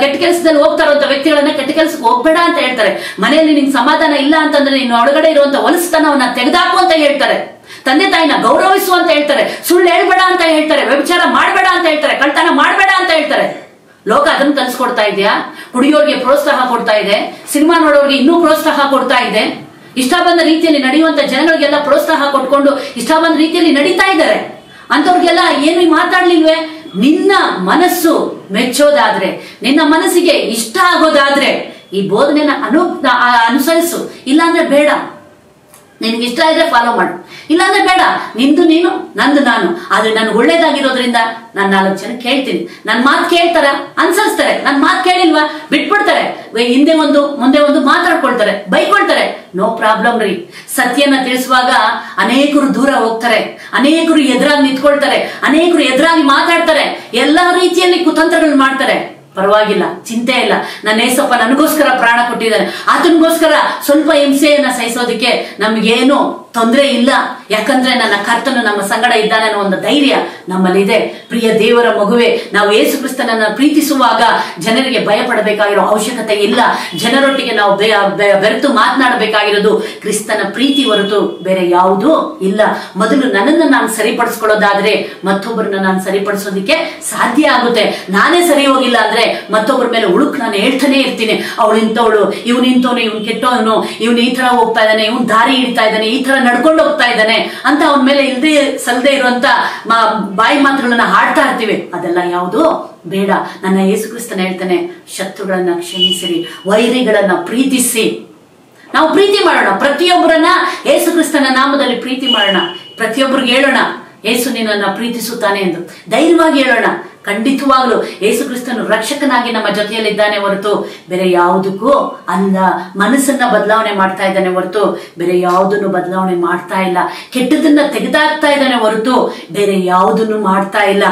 ಕೆಟ್ಟ ಕೆಲಸದಲ್ಲಿ ಹೋಗ್ತಾ ಇರುವಂತ ವ್ಯಕ್ತಿಗಳನ್ನ ಕೆಟ್ಟ ಕೆಲಸಕ್ಕೆ ಹೋಗ್ಬೇಡ ಅಂತ ಹೇಳ್ತಾರೆ. ಮನೆಯಲ್ಲಿ ನಿನ್ ಸಮಾಧಾನ ಇಲ್ಲ ಅಂತಂದ್ರೆ ನಿನ್ನ ಒಳಗಡೆ ಇರುವಂತ ಹೊಲಸ್ತನವನ್ನ ತೆಗೆದಾಕು ಅಂತ ಹೇಳ್ತಾರೆ. ತಂದೆ ತಾಯಿನ ಗೌರವಿಸು ಅಂತ ಹೇಳ್ತಾರೆ. ಸುಳ್ಳು ಹೇಳ್ಬೇಡ ಅಂತ ಹೇಳ್ತಾರೆ. ವ್ಯಭಿಚಾರ ಮಾಡಬೇಡ ಅಂತ ಹೇಳ್ತಾರೆ. ಕಳ್ತನ ಮಾಡಬೇಡ ಅಂತ ಹೇಳ್ತಾರೆ. ಲೋಕ ಅದನ್ನ ಕಲಿಸ್ಕೊಡ್ತಾ ಇದೆಯಾ? ಹುಡುಗಿಯವ್ರಿಗೆ ಪ್ರೋತ್ಸಾಹ ಕೊಡ್ತಾ ಇದೆ. ಸಿನಿಮಾ ನೋಡೋರಿಗೆ ಇನ್ನೂ ಪ್ರೋತ್ಸಾಹ ಕೊಡ್ತಾ ಇದೆ. ಇಷ್ಟ ಬಂದ ರೀತಿಯಲ್ಲಿ ನಡೆಯುವಂತ ಜನಗಳಿಗೆಲ್ಲ ಪ್ರೋತ್ಸಾಹ ಕೊಟ್ಕೊಂಡು ಇಷ್ಟ ಬಂದ ರೀತಿಯಲ್ಲಿ ನಡೀತಾ ಇದ್ದಾರೆ. ಅಂತವ್ರಿಗೆಲ್ಲ ಏನು ಮಾತಾಡ್ಲಿಲ್ವೇ? ನಿನ್ನ ಮನಸ್ಸು ಮೆಚ್ಚೋದಾದ್ರೆ, ನಿನ್ನ ಮನಸ್ಸಿಗೆ ಇಷ್ಟ ಆಗೋದಾದ್ರೆ ಈ ಬೋಧನೆನ ಅನು ಅನುಸರಿಸು. ಇಲ್ಲಾಂದ್ರೆ ಬೇಡ. ನಿನ್ಗೆ ಇಷ್ಟ ಇದ್ರೆ ಫಾಲೋ ಮಾಡು. ಇಲ್ಲಾಂದ್ರೆ ಬೇಡ. ನಿಂದು ನೀನು, ನಂದು ನಾನು. ಆದ್ರೆ ನನ್ಗೆ ಒಳ್ಳೇದಾಗಿರೋದ್ರಿಂದ ನಾನು ನಾಲ್ಕು ಜನ ಕೇಳ್ತೀನಿ. ನನ್ನ ಮಾತು ಕೇಳ್ತಾರ, ಅನ್ಸರಿಸ್ತಾರೆ. ನನ್ನ ಮಾತು ಕೇಳಿಲ್ವಾ? ಬಿಟ್ಬಿಡ್ತಾರೆ. ಹಿಂದೆ ಒಂದು, ಮುಂದೆ ಒಂದು ಮಾತಾಡ್ಕೊಳ್ತಾರೆ. ಬೈಕೊಳ್ತಾರೆ. ನೋ ಪ್ರಾಬ್ಲಮ್ ರೀ. ಸತ್ಯನ ತಿಳಿಸುವಾಗ ಅನೇಕರು ದೂರ ಹೋಗ್ತಾರೆ. ಅನೇಕರು ಎದುರಾಗಿ ನಿಂತ್ಕೊಳ್ತಾರೆ. ಅನೇಕರು ಎದುರಾಗಿ ಮಾತಾಡ್ತಾರೆ. ಎಲ್ಲ ರೀತಿಯಲ್ಲಿ ಕುತಂತ್ರಗಳು ಮಾಡ್ತಾರೆ. ಪರವಾಗಿಲ್ಲ, ಚಿಂತೆ ಇಲ್ಲ. ನನ್ನ ಏಸಪ್ಪ ನನಗೋಸ್ಕರ ಪ್ರಾಣ ಕೊಟ್ಟಿದ್ದಾನೆ ಆತನಗೋಸ್ಕರ ಸ್ವಲ್ಪ ಹಿಂಸೆಯನ್ನ ಸಹಿಸೋದಕ್ಕೆ ನಮ್ಗೇನು ತೊಂದರೆ ಇಲ್ಲ. ಯಾಕಂದ್ರೆ ನನ್ನ ಕರ್ತನು ನಮ್ಮ ಸಂಗಡ ಇದ್ದಾನೆ ಅನ್ನೋ ಒಂದು ಧೈರ್ಯ ನಮ್ಮಲ್ಲಿದೆ. ಪ್ರಿಯ ದೇವರ ಮಗುವೆ, ನಾವು ಯೇಸು ಕ್ರಿಸ್ತನನ್ನ ಪ್ರೀತಿಸುವಾಗ ಜನರಿಗೆ ಭಯ ಪಡಬೇಕಾಗಿರೋ ಅವಶ್ಯಕತೆ ಇಲ್ಲ. ಜನರೊಟ್ಟಿಗೆ ನಾವು ಬೆರೆತು ಮಾತನಾಡಬೇಕಾಗಿರೋದು ಕ್ರಿಸ್ತನ ಪ್ರೀತಿ ಹೊರತು ಬೇರೆ ಯಾವುದೂ ಇಲ್ಲ. ಮೊದಲು ನನ್ನನ್ನು ನಾನು ಸರಿಪಡಿಸ್ಕೊಳ್ಳೋದಾದ್ರೆ ಮತ್ತೊಬ್ಬರನ್ನ ನಾನು ಸರಿಪಡಿಸೋದಿಕ್ಕೆ ಸಾಧ್ಯ ಆಗುತ್ತೆ. ನಾನೇ ಸರಿ ಹೋಗಿಲ್ಲ ಅಂದ್ರೆ ಮತ್ತೊಬ್ಬರ ಮೇಲೆ ಉಳುಕ್ ನಾನು ಹೇಳ್ತಾನೆ ಇರ್ತೀನಿ. ಅವಳು ನಿಂತವಳು ಇವ್ ನಿಂತವನು ಇವ್ನು ಕೆಟ್ಟವನು, ಇವ್ನು ಈ ತರ ಹೋಗ್ತಾ ಇದ್ದಾನೆ, ಇವ್ನು ದಾರಿ ಇಡ್ತಾ ಇದ್ದಾನೆ, ಈ ತರ ನಡ್ಕೊಂಡು ಹೋಗ್ತಾ ಇದ್ದಾನೆ ಅಂತ ಅವನ ಮೇಲೆ ಇಲ್ದೇ ಸಲ್ದೇ ಇರುವಂತ ಬಾಯಿ ಮಾತುಗಳನ್ನ ಹಾಡ್ತಾ ಇರ್ತೀವಿ. ಅದೆಲ್ಲ ಯಾವುದು ಬೇಡ. ನನ್ನ ಯೇಸು ಕ್ರಿಸ್ತನ ಹೇಳ್ತಾನೆ, ಶತ್ರುಗಳನ್ನ ಕ್ಷಮಿಸಿರಿ, ವೈರಿಗಳನ್ನ ಪ್ರೀತಿಸಿ. ನಾವು ಪ್ರೀತಿ ಮಾಡೋಣ. ಪ್ರತಿಯೊಬ್ಬರನ್ನ ಯೇಸು ಕ್ರಿಸ್ತನ ನಾಮದಲ್ಲಿ ಪ್ರೀತಿ ಮಾಡೋಣ. ಪ್ರತಿಯೊಬ್ಬರಿಗೆ ಹೇಳೋಣ, ಯೇಸು ನಿನ್ನನ್ನ ಪ್ರೀತಿಸುತ್ತಾನೆ ಎಂದು. ಧೈರ್ಯವಾಗಿ ಹೇಳೋಣ. ಖಂಡಿತವಾಗ್ಲು ಯೇಸು ಕ್ರಿಸ್ತನು ರಕ್ಷಕನಾಗಿ ನಮ್ಮ ಜೊತೆಯಲ್ಲಿದ್ದಾನೆ ಹೊರತು ಬೇರೆ ಯಾವುದಕ್ಕೂ ಅಲ್ಲ ಮನಸ್ಸನ್ನ ಬದಲಾವಣೆ ಮಾಡ್ತಾ ಇದ್ದಾನೆ ಹೊರತು ಬೇರೆ ಯಾವುದನ್ನು ಬದಲಾವಣೆ ಮಾಡ್ತಾ ಇಲ್ಲ. ಕೆಟ್ಟದನ್ನ ತೆಗೆದಾಕ್ತಾ ಇದ್ದಾನೆ ಹೊರತು ಬೇರೆ ಯಾವುದನ್ನು ಮಾಡ್ತಾ ಇಲ್ಲ.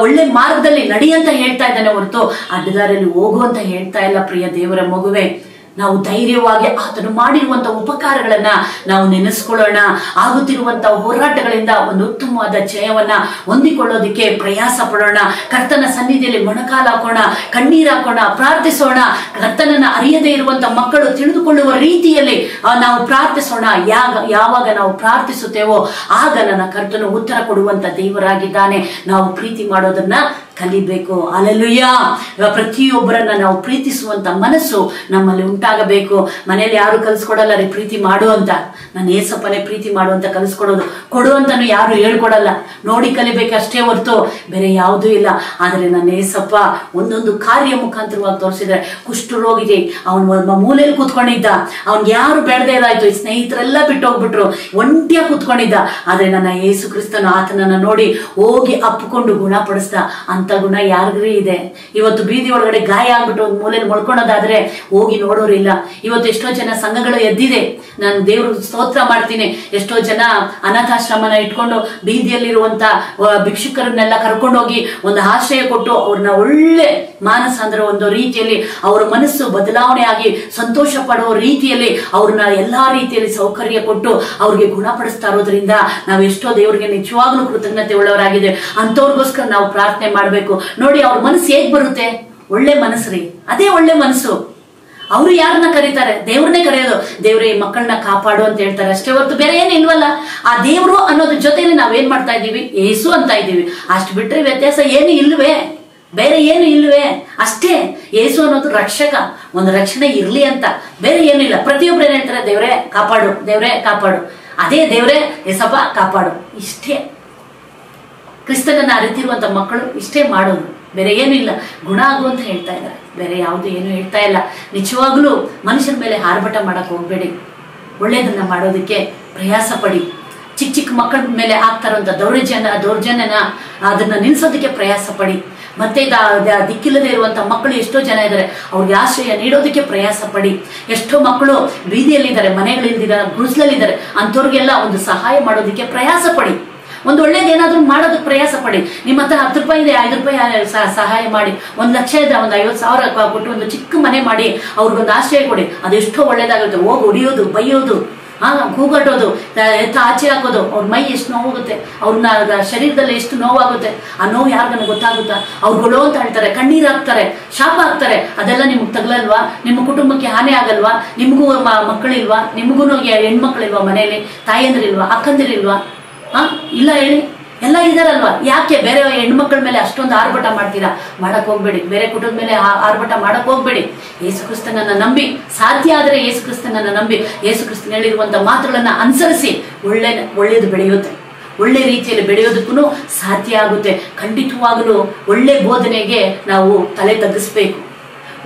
ಒಳ್ಳೆ ಮಾರ್ಗದಲ್ಲಿ ನಡಿ ಅಂತ ಹೇಳ್ತಾ ಇದ್ದಾನೆ ಹೊರತು ಅಡ್ಡದಾರಲ್ಲಿ ಹೋಗು ಅಂತ ಹೇಳ್ತಾ ಇಲ್ಲ ಪ್ರಿಯ ದೇವರ ಮಗುವೆ. ನಾವು ಧೈರ್ಯವಾಗಿ ಆತನು ಮಾಡಿರುವಂತ ಉಪಕಾರಗಳನ್ನ ನಾವು ನೆನೆಸ್ಕೊಳ್ಳೋಣ. ಆಗುತ್ತಿರುವಂತಹ ಹೋರಾಟಗಳಿಂದ ಒಂದು ಉತ್ತಮವಾದ ಜಯವನ್ನ ಹೊಂದಿಕೊಳ್ಳೋದಿಕ್ಕೆ ಪ್ರಯಾಸ ಪಡೋಣ. ಕರ್ತನ ಸನ್ನಿಧಿಯಲ್ಲಿ ಮೊಣಕಾಲಾಕೋಣ ಹಾಕೋಣ, ಕಣ್ಣೀರ್ ಹಾಕೋಣ, ಪ್ರಾರ್ಥಿಸೋಣ. ಕರ್ತನನ್ನ ಅರಿಯದೇ ಇರುವಂತ ಮಕ್ಕಳು ತಿಳಿದುಕೊಳ್ಳುವ ರೀತಿಯಲ್ಲಿ ನಾವು ಪ್ರಾರ್ಥಿಸೋಣ. ಯಾಗ, ಯಾವಾಗ ನಾವು ಪ್ರಾರ್ಥಿಸುತ್ತೇವೋ, ಆಗ ನನ್ನ ಕರ್ತನು ಉತ್ತರ ಕೊಡುವಂತ ದೇವರಾಗಿದ್ದಾನೆ. ನಾವು ಪ್ರೀತಿ ಮಾಡೋದನ್ನ ಕಲಿಬೇಕು. ಅಲೆಲುಯ್ಯ ಪ್ರತಿಯೊಬ್ಬರನ್ನ ನಾವು ಪ್ರೀತಿಸುವಂತ ಮನಸ್ಸು ನಮ್ಮಲ್ಲಿ ಉಂಟಾಗಬೇಕು. ಮನೇಲಿ ಯಾರು ಕಲಿಸ್ಕೊಡಲ್ಲ ರೀ ಪ್ರೀತಿ ಮಾಡು ಅಂತ. ನಾನು ಏಸಪ್ಪನೇ ಪ್ರೀತಿ ಮಾಡು ಅಂತ ಕಲಿಸ್ಕೊಡೋದು. ಕೊಡು ಅಂತಾನು ಯಾರು ಹೇಳ್ಕೊಡಲ್ಲ. ನೋಡಿ ಕಲಿಬೇಕು ಅಷ್ಟೇ ಹೊರ್ತು ಬೇರೆ ಯಾವುದೂ ಇಲ್ಲ. ಆದರೆ ನನ್ನ ಏಸಪ್ಪ ಒಂದೊಂದು ಕಾರ್ಯ ಮುಖಾಂತರವಾಗಿ ತೋರಿಸಿದ್ರೆ ಕುಷ್ಠರೋಗಿದೆ ಅವನು ಮೂಲೆಯಲ್ಲಿ ಕೂತ್ಕೊಂಡಿದ್ದ. ಅವ್ನಿಗೆ ಯಾರು ಬೇಡದೇ ಇದಾಯ್ತು. ಸ್ನೇಹಿತರೆಲ್ಲ ಬಿಟ್ಟು ಹೋಗ್ಬಿಟ್ರು ಒಂಟಿಯಾಗಿ ಕೂತ್ಕೊಂಡಿದ್ದ. ಆದ್ರೆ ನನ್ನ ಯೇಸು ಕ್ರಿಸ್ತನು ಆತನನ್ನ ನೋಡಿ ಹೋಗಿ ಅಪ್ಪಿಕೊಂಡು ಗುಣಪಡಿಸ್ದ. ಅಂತ ಗುಣ ಯಾರಿಗ್ರಿ ಇದೆ. ಇವತ್ತು ಬೀದಿ ಒಳಗಡೆ ಗಾಯ ಆಗ್ಬಿಟ್ಟು ಮೂಲೆಯಲ್ಲಿ ಮಳ್ಕೊಳೋದಾದ್ರೆ ಹೋಗಿ ನೋಡೋರಿಲ್ಲ ಇವತ್ತು ಎಷ್ಟೋ ಜನ ಸಂಘಗಳು ಎದ್ದಿದೆ. ನಾನು ದೇವ್ರ ಸ್ತೋತ್ರ ಮಾಡ್ತೀನಿ. ಎಷ್ಟೋ ಜನ ಅನಾಥಾಶ್ರಮನ ಇಟ್ಕೊಂಡು ಬೀದಿಯಲ್ಲಿರುವಂತ ಭಿಕ್ಷುಕರನ್ನೆಲ್ಲ ಕರ್ಕೊಂಡೋಗಿ ಒಂದು ಆಶ್ರಯ ಕೊಟ್ಟು ಅವ್ರನ್ನ ಒಳ್ಳೆ ಮಾನಸ ಅಂದ್ರೆ ಒಂದು ರೀತಿಯಲ್ಲಿ ಅವರ ಮನಸ್ಸು ಬದಲಾವಣೆ ಆಗಿ ಸಂತೋಷ ಪಡುವ ರೀತಿಯಲ್ಲಿ ಅವ್ರನ್ನ ಎಲ್ಲಾ ರೀತಿಯಲ್ಲಿ ಸೌಕರ್ಯ ಕೊಟ್ಟು ಅವ್ರಿಗೆ ಗುಣಪಡಿಸ್ತಾ ಇರೋದ್ರಿಂದ ನಾವು ಎಷ್ಟೋ ದೇವರಿಗೆ ನಿಜವಾಗ್ಲೂ ಕೃತಜ್ಞತೆ ಉಳ್ಳವರಾಗಿದೆ ಅಂತವ್ರಿಗೋಸ್ಕರ ನಾವು ಪ್ರಾರ್ಥನೆ ಮಾಡ್ಬೇಕು. ನೋಡಿ, ಅವ್ರ ಮನಸ್ಸು ಹೇಗ್ ಬರುತ್ತೆ? ಒಳ್ಳೆ ಮನಸ್ಸು ರೀ. ಅದೇ ಒಳ್ಳೆ ಮನಸ್ಸು. ಅವರು ಯಾರನ್ನ ಕರೀತಾರೆ? ದೇವ್ರನ್ನೇ ಕರೆಯೋದು. ದೇವ್ರೆ ಮಕ್ಕಳನ್ನ ಕಾಪಾಡು ಅಂತ ಹೇಳ್ತಾರೆ. ಅಷ್ಟೇ ಹೊರತು ಬೇರೆ ಏನು ಇಲ್ವಲ್ಲ. ಆ ದೇವ್ರು ಅನ್ನೋದ್ರ ಜೊತೆಲಿ ನಾವೇನ್ ಮಾಡ್ತಾ ಇದೀವಿ ಏಸು ಅಂತ ಇದೀವಿ ಅಷ್ಟು ಬಿಟ್ರೆ ವ್ಯತ್ಯಾಸ ಏನು ಇಲ್ವೇ? ಬೇರೆ ಏನು ಇಲ್ವೇ? ಅಷ್ಟೇ. ಏಸು ಅನ್ನೋದು ರಕ್ಷಕ. ಒಂದು ರಕ್ಷಣೆ ಇರ್ಲಿ ಅಂತ. ಬೇರೆ ಏನಿಲ್ಲ ಪ್ರತಿಯೊಬ್ರು ಏನ್ ಹೇಳ್ತಾರೆ? ದೇವ್ರೆ, ಕಾಪಾಡು. ದೇವ್ರೆ, ಕಾಪಾಡು. ಅದೇ ದೇವ್ರೆ ಎಸಪ್ಪ ಕಾಪಾಡು. ಇಷ್ಟೇ. ಕ್ರಿಸ್ತನನ್ನ ಅರಿತಿರುವಂತ ಮಕ್ಕಳು ಇಷ್ಟೇ ಮಾಡೋದು ಬೇರೆ ಏನಿಲ್ಲ ಗುಣ ಆಗು ಅಂತ ಹೇಳ್ತಾ ಇದ್ದಾರೆ. ಬೇರೆ ಯಾವುದು ಏನು ಹೇಳ್ತಾ ಇಲ್ಲ. ನಿಜವಾಗ್ಲೂ ಮನುಷ್ಯನ ಮೇಲೆ ಆರ್ಭಟ ಮಾಡಕ್ ಹೋಗ್ಬೇಡಿ. ಒಳ್ಳೇದನ್ನ ಮಾಡೋದಕ್ಕೆ ಪ್ರಯಾಸ ಪಡಿ. ಚಿಕ್ಕ ಚಿಕ್ಕ ಮಕ್ಕಳ ಮೇಲೆ ಆಗ್ತಾ ಇರುವಂಥ ದೌರ್ಜನ್ಯ, ದೌರ್ಜನ್ಯನ ಅದನ್ನ ನಿಲ್ಸೋದಕ್ಕೆ ಪ್ರಯಾಸ ಪಡಿ. ಮತ್ತೆ ದಿಕ್ಕಿಲ್ಲದೆ ಇರುವಂತ ಮಕ್ಕಳು ಎಷ್ಟೋ ಜನ ಇದ್ದಾರೆ. ಅವ್ರಿಗೆ ಆಶ್ರಯ ನೀಡೋದಕ್ಕೆ ಪ್ರಯಾಸ ಪಡಿ. ಎಷ್ಟೋ ಮಕ್ಕಳು ಬೀದಿಯಲ್ಲಿದ್ದಾರೆ ಮನೆಗಳಿಲ್ದಿದ್ದಾರೆ ಗುಡಿಸ್ಲಲ್ಲಿದ್ದಾರೆ. ಅಂಥವ್ರಿಗೆಲ್ಲ ಒಂದು ಸಹಾಯ ಮಾಡೋದಕ್ಕೆ ಪ್ರಯಾಸ ಪಡಿ. ಒಂದು ಒಳ್ಳೇದೇನಾದ್ರೂ ಮಾಡೋದಕ್ಕೆ ಪ್ರಯಾಸ ಪಡಿ. ನಿಮ್ಮ ಹತ್ರ ಹತ್ತು ರೂಪಾಯಿ ಇದೆ, ಐದು ರೂಪಾಯಿ ಸಹಾಯ ಮಾಡಿ. ಒಂದು ಲಕ್ಷ ಇದೆ ಒಂದು ಐವತ್ತು ಸಾವಿರ ಕೊಟ್ಟು ಒಂದು ಚಿಕ್ಕ ಮನೆ ಮಾಡಿ, ಅವ್ರಿಗೊಂದು ಆಶ್ರಯ ಕೊಡಿ. ಅದೆಷ್ಟೋ ಒಳ್ಳೇದಾಗುತ್ತೆ. ಹೋಗಿ ಹೊಡಿಯೋದು ಬೈಯೋದು ಹಾ ಕೂಗಟ್ಟೋದು ಎತ್ತ ಆಚೆ ಹಾಕೋದು. ಅವ್ರ ಮೈ ಎಷ್ಟು ನೋವಾಗುತ್ತೆ. ಅವ್ರನ್ನ ಶರೀರದಲ್ಲಿ ಎಷ್ಟು ನೋವಾಗುತ್ತೆ. ಆ ನೋವು ಯಾರಿಗನ ಗೊತ್ತಾಗುತ್ತಾ? ಅವ್ರುಗಳು ಅಂತ ಹೇಳ್ತಾರೆ, ಕಣ್ಣೀರು ಹಾಕ್ತಾರೆ, ಶಾಪ ಹಾಕ್ತಾರೆ. ಅದೆಲ್ಲ ನಿಮ್ಗೆ ತಗಲಲ್ವಾ? ನಿಮ್ಮ ಕುಟುಂಬಕ್ಕೆ ಹಾನಿ ಆಗಲ್ವಾ? ನಿಮಗೂ ಮಕ್ಕಳಿಲ್ವಾ? ನಿಮಗೂ ಹೆಣ್ಮಕ್ಳಿಲ್ವಾ ಮನೆಯಲ್ಲಿ? ತಾಯಂದಿರಿಲ್ವಾ? ಅಕ್ಕಂದಿರಿಲ್ವಾ? ಹಾ? ಇಲ್ಲ ಹೇಳಿ. ಎಲ್ಲ ಇದಾರಲ್ವಾ? ಯಾಕೆ ಬೇರೆ ಹೆಣ್ಮಕ್ಳ ಮೇಲೆ ಅಷ್ಟೊಂದು ಆರ್ಭಟ ಮಾಡ್ತೀರಾ? ಮಾಡಕ್ ಹೋಗ್ಬೇಡಿ. ಬೇರೆ ಕುಟುಂಬದ ಮೇಲೆ ಆ- ಆರ್ಭಟ ಮಾಡಕ್ ಹೋಗ್ಬೇಡಿ. ಯೇಸು ಕ್ರಿಸ್ತನನ್ನ ನಂಬಿ, ಸಾಧ್ಯ ಆದ್ರೆ ಯೇಸು ಕ್ರಿಸ್ತನನ್ನ ನಂಬಿ ಯೇಸು ಕ್ರಿಸ್ತನ ಹೇಳಿರುವಂತ ಮಾತುಗಳನ್ನ ಅನುಸರಿಸಿ ಒಳ್ಳೆ, ಒಳ್ಳೇದು ಬೆಳೆಯುತ್ತೆ. ಒಳ್ಳೆ ರೀತಿಯಲ್ಲಿ ಬೆಳೆಯೋದಕ್ಕೂ ಸಾಧ್ಯ ಆಗುತ್ತೆ. ಖಂಡಿತವಾಗಲೂ ಒಳ್ಳೆ ಬೋಧನೆಗೆ ನಾವು ತಲೆ ತಗ್ಗಿಸ್ಬೇಕು.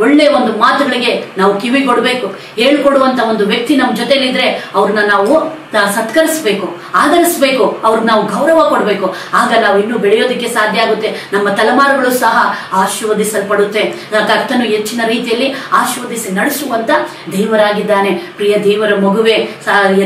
ಒಳ್ಳೆ ಒಂದು ಮಾತುಗಳಿಗೆ ನಾವು ಕಿವಿ ಕೊಡಬೇಕು ಹೇಳ್ಕೊಡುವಂತ ಒಂದು ವ್ಯಕ್ತಿ ನಮ್ಮ ಜೊತೆಲಿದ್ರೆ ಅವ್ರನ್ನ ನಾವು ಸತ್ಕರಿಸ್ಬೇಕು, ಆಧರಿಸ್ಬೇಕು, ಅವ್ರಿಗೆ ನಾವು ಗೌರವ ಕೊಡಬೇಕು. ಆಗ ನಾವು ಇನ್ನೂ ಬೆಳೆಯೋದಕ್ಕೆ ಸಾಧ್ಯ ಆಗುತ್ತೆ. ನಮ್ಮ ತಲೆಮಾರುಗಳು ಸಹ ಆಶೀರ್ವದಿಸಲ್ಪಡುತ್ತೆ. ಕರ್ತನು ಹೆಚ್ಚಿನ ರೀತಿಯಲ್ಲಿ ಆಶೀರ್ವದಿಸಿ ನಡೆಸುವಂತ ದೇವರಾಗಿದ್ದಾನೆ. ಪ್ರಿಯ ದೇವರ ಮಗುವೆ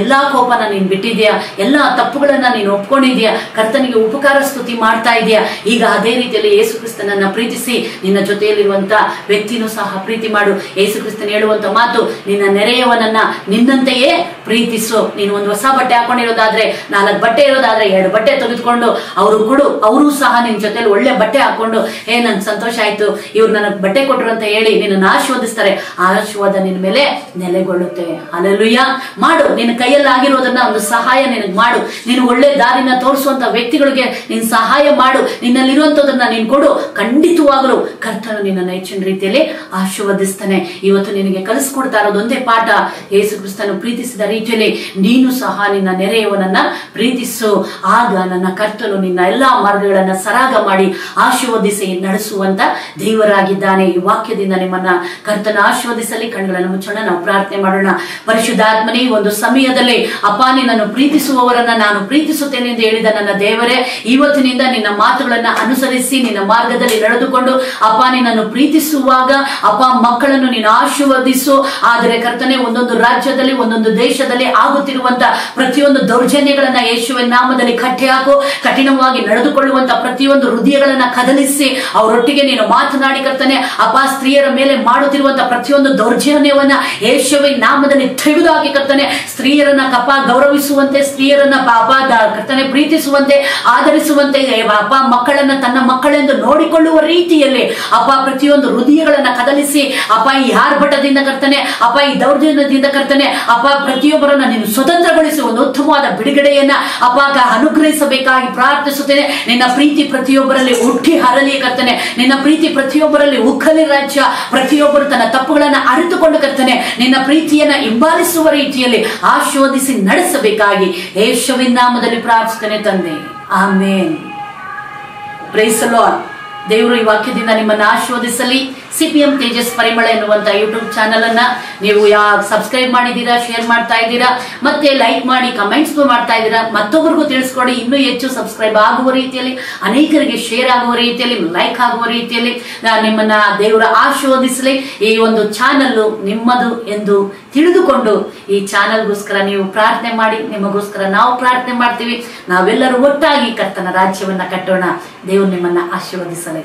ಎಲ್ಲಾ ಕೋಪನ ನೀನ್ ಬಿಟ್ಟಿದ್ಯಾ? ಎಲ್ಲಾ ತಪ್ಪುಗಳನ್ನ ನೀನು ಒಪ್ಕೊಂಡಿದ್ಯಾ? ಕರ್ತನಿಗೆ ಉಪಕಾರ ಸ್ತುತಿ ಮಾಡ್ತಾ ಇದೆಯಾ? ಈಗ ಅದೇ ರೀತಿಯಲ್ಲಿ ಯೇಸು ಕ್ರಿಸ್ತನನ್ನ ಪ್ರೀತಿಸಿ ನಿನ್ನ ಜೊತೆಯಲ್ಲಿರುವಂತ ವ್ಯಕ್ತಿನೂ ಸಹ ಪ್ರೀತಿ ಮಾಡು. ಯೇಸು ಕ್ರಿಸ್ತನ ಹೇಳುವಂತ ಮಾತು, ನಿನ್ನ ನೆರೆಯವನನ್ನ ನಿನ್ನಂತೆಯೇ ಪ್ರೀತಿಸು. ನೀನು ಒಂದು ಹೊಸ ಬಟ್ಟೆ ಹಾಕೊಂಡಿರೋದಾದ್ರೆ, ನಾಲ್ಕು ಬಟ್ಟೆ ಇರೋದಾದ್ರೆ, ಎರಡು ಬಟ್ಟೆ ತೆಗೆದುಕೊಂಡು ಅವರು ಕೊಡು, ಅವರು ಸಹ ನಿನ್ ಜೊತೆಲಿ ಒಳ್ಳೆ ಬಟ್ಟೆ ಹಾಕೊಂಡು ಏ ನನ್ ಸಂತೋಷ ಆಯ್ತು, ಇವ್ರು ನನಗೆ ಬಟ್ಟೆ ಕೊಟ್ರು ಅಂತ ಹೇಳಿ ನಿನ್ನನ್ನು ಆಶೀರ್ವದಿಸ್ತಾರೆ. ಆಶೀರ್ವಾದ ನಿನ್ನ ಮೇಲೆ ನೆಲೆಗೊಳ್ಳುತ್ತೆ. ಅಲಲುಯ್ಯ. ಮಾಡು, ನಿನ್ನ ಕೈಯಲ್ಲಿ ಆಗಿರೋದನ್ನ ಒಂದು ಸಹಾಯ ನಿನಗೆ ಮಾಡು. ನೀನು ಒಳ್ಳೆ ದಾರಿನ ತೋರಿಸುವಂತ ವ್ಯಕ್ತಿಗಳಿಗೆ ನೀನ್ ಸಹಾಯ ಮಾಡು. ನಿನ್ನಲ್ಲಿರುವಂತದನ್ನ ನೀನ್ ಕೊಡು. ಖಂಡಿತವಾಗಲು ಕರ್ತನು ನಿನ್ನ ಹೆಚ್ಚಿನ ರೀತಿಯಲ್ಲಿ ಆಶೀರ್ವದಿಸ್ತಾನೆ. ಇವತ್ತು ನಿನಗೆ ಕಲಿಸ್ಕೊಡ್ತಾ ಇರೋದೊಂದೇ ಪಾಠ. ಯೇಸು ಕ್ರಿಸ್ತನು ಪ್ರೀತಿಸಿದ ರೀತಿಯಲ್ಲಿ ನೀನು ಸಹ ನಿನ್ನ ನೆರೆಯವನನ್ನ ಪ್ರೀತಿಸು. ಆಗ ನನ್ನ ಕರ್ತನು ನಿನ್ನ ಎಲ್ಲಾ ಮಾರ್ಗಗಳನ್ನ ಸರಾಗ ಮಾಡಿ ಆಶೀರ್ವದಿಸಿ ನಡೆಸುವಂತ ದೇವರಾಗಿದ್ದಾನೆ. ಈ ವಾಕ್ಯದಿಂದ ನಿಮ್ಮನ್ನ ಕರ್ತನ ಆಶೀರ್ವದಿಸಲಿ. ಕಣ್ಗಳನ್ನು ಮುಚ್ಚೋಣ, ನಾವು ಪ್ರಾರ್ಥನೆ ಮಾಡೋಣ. ಪರಿಶುದ್ಧಾತ್ಮನೇ, ಒಂದು ಸಮಯದಲ್ಲಿ, ಅಪ್ಪ, ನಿನ್ನನ್ನು ಪ್ರೀತಿಸುವವರನ್ನ ನಾನು ಪ್ರೀತಿಸುತ್ತೇನೆ ಎಂದು ಹೇಳಿದ ನನ್ನ ದೇವರೇ, ಇವತ್ತಿನಿಂದ ನಿನ್ನ ಮಾತುಗಳನ್ನ ಅನುಸರಿಸಿ, ನಿನ್ನ ಮಾರ್ಗದಲ್ಲಿ ನಡೆದುಕೊಂಡು, ಅಪ್ಪ, ನಿನ್ನನ್ನು ಪ್ರೀತಿಸುವಾಗ, ಅಪ್ಪ, ಮಕ್ಕಳನ್ನು ನೀನು ಆಶೀರ್ವದಿಸು. ಆದರೆ ಕರ್ತನೆ, ಒಂದೊಂದು ರಾಜ್ಯದಲ್ಲಿ, ಒಂದೊಂದು ದೇಶ ದೇಶದಲ್ಲಿ ಆಗುತ್ತಿರುವಂತಹ ಪ್ರತಿಯೊಂದು ದೌರ್ಜನ್ಯಗಳನ್ನ ಯೇಸುವಿನ ನಾಮದಲ್ಲಿ ಕಟ್ಟಿ ಹಾಕು, ಕಠಿಣವಾಗಿ ನಡೆದುಕೊಳ್ಳುವಂತಹ ಪ್ರತಿಯೊಂದು ಹೃದಯಗಳನ್ನ ಕದಲಿಸಿ, ಅವರೊಟ್ಟಿಗೆ ನೀನು ಮಾತನಾಡಿ ಕರ್ತಾನೆ ಅಪ್ಪ ಸ್ತ್ರೀಯರ ಮೇಲೆ ಮಾಡುತ್ತಿರುವಂತಹ ಪ್ರತಿಯೊಂದು ದೌರ್ಜನ್ಯವನ್ನ ಯೇಸುವಿನ ನಾಮದಲ್ಲಿ ತೆಗೆದುಹಾಕಿ ಕರ್ತಾನೆ. ಸ್ತ್ರೀಯರನ್ನ ಕಪ ಗೌರವಿಸುವಂತೆ, ಸ್ತ್ರೀಯರನ್ನ ಪಾಪ ಕರ್ತನೆ ಪ್ರೀತಿಸುವಂತೆ, ಆಧರಿಸುವಂತೆ ಅಪ್ಪ ಮಕ್ಕಳನ್ನ ತನ್ನ ಮಕ್ಕಳೆಂದು ನೋಡಿಕೊಳ್ಳುವ ರೀತಿಯಲ್ಲಿ ಅಪ್ಪ ಪ್ರತಿಯೊಂದು ಹೃದಯಗಳನ್ನ ಕದಲಿಸಿ ಅಪ್ಪ ಈ ಆರ್ಭಟದಿಂದ ಕರ್ತಾನೆ ಅಪ್ಪ ಈ ದೌರ್ಜನ್ಯದಿಂದ ಕರ್ತನೆ ಅಪ್ಪ ಪ್ರತಿಯೊಬ್ಬರನ್ನ ನೀನು ಸ್ವತಂತ್ರಗೊಳಿಸಿ ಒಂದು ಉತ್ತಮವಾದ ಬಿಡುಗಡೆಯನ್ನ ಅಪಾಗ ಅನುಗ್ರಹಿಸಬೇಕಾಗಿ ಪ್ರಾರ್ಥಿಸುತ್ತೇನೆ. ನಿನ್ನ ಪ್ರೀತಿ ಪ್ರತಿಯೊಬ್ಬರಲ್ಲಿ ಹುಟ್ಟಿ ಹರಲಿ ಕರ್ತನೆ. ನಿನ್ನ ಪ್ರೀತಿ ಪ್ರತಿಯೊಬ್ಬರಲ್ಲಿ ಉಕ್ಕಲಿ ರಾಜ್ಯ. ಪ್ರತಿಯೊಬ್ಬರು ತನ್ನ ತಪ್ಪುಗಳನ್ನ ಅರಿತುಕೊಂಡು ಕರ್ತನೆ. ನಿನ್ನ ಪ್ರೀತಿಯನ್ನ ಹಿಂಬಾಲಿಸುವ ರೀತಿಯಲ್ಲಿ ಆಶೋಧಿಸಿ ನಡೆಸಬೇಕಾಗಿ ಯೇಸುವಿನ ನಾಮದಲ್ಲಿ ಪ್ರಾರ್ಥಿಸ್ತೇನೆ ತಂದೆ. ಆಮೇನ್. ಪ್ರೈಸ್ ಲಾರ್ಡ್ ದೇವರು ಈ ವಾಕ್ಯದಿಂದ ನಿಮ್ಮನ್ನು ಆಶೀರ್ವದಿಸಲಿ. ಸಿಪಿಎಂ ತೇಜಸ್ ಪರಿಮಳ ಎನ್ನುವಂತ ಯೂಟ್ಯೂಬ್ ಚಾನಲ್ ಅನ್ನ ನೀವು ಯಾವ ಸಬ್ಸ್ಕ್ರೈಬ್ ಮಾಡಿದ್ದೀರಾ ಶೇರ್ ಮಾಡ್ತಾ ಇದ್ದೀರಾ, ಮತ್ತೆ ಲೈಕ್ ಮಾಡಿ ಕಮೆಂಟ್ಸ್ ಮಾಡ್ತಾ ಇದ್ದೀರಾ ಮತ್ತೊಬ್ಬರಿಗೂ ತಿಳಿಸ್ಕೊಡಿ. ಇನ್ನೂ ಹೆಚ್ಚು ಸಬ್ಸ್ಕ್ರೈಬ್ ಆಗುವ ರೀತಿಯಲ್ಲಿ, ಅನೇಕರಿಗೆ ಶೇರ್ ಆಗುವ ರೀತಿಯಲ್ಲಿ ಲೈಕ್ ಆಗುವ ರೀತಿಯಲ್ಲಿ ನಾನು ನಿಮ್ಮನ್ನ ದೇವರ ಆಶೀರ್ವದಿಸಲಿ. ಈ ಒಂದು ಚಾನಲ್ ನಿಮ್ಮದು ಎಂದು ತಿಳಿದುಕೊಂಡು ಈ ಚಾನಲ್ಗೋಸ್ಕರ ನೀವು ಪ್ರಾರ್ಥನೆ ಮಾಡಿ, ನಿಮಗೋಸ್ಕರ ನಾವು ಪ್ರಾರ್ಥನೆ ಮಾಡ್ತೀವಿ. ನಾವೆಲ್ಲರೂ ಒಟ್ಟಾಗಿ ಕರ್ತನ ರಾಜ್ಯವನ್ನ ಕಟ್ಟೋಣ. ದೇವರು ನಿಮ್ಮನ್ನ ಆಶೀರ್ವದಿಸಲಿ.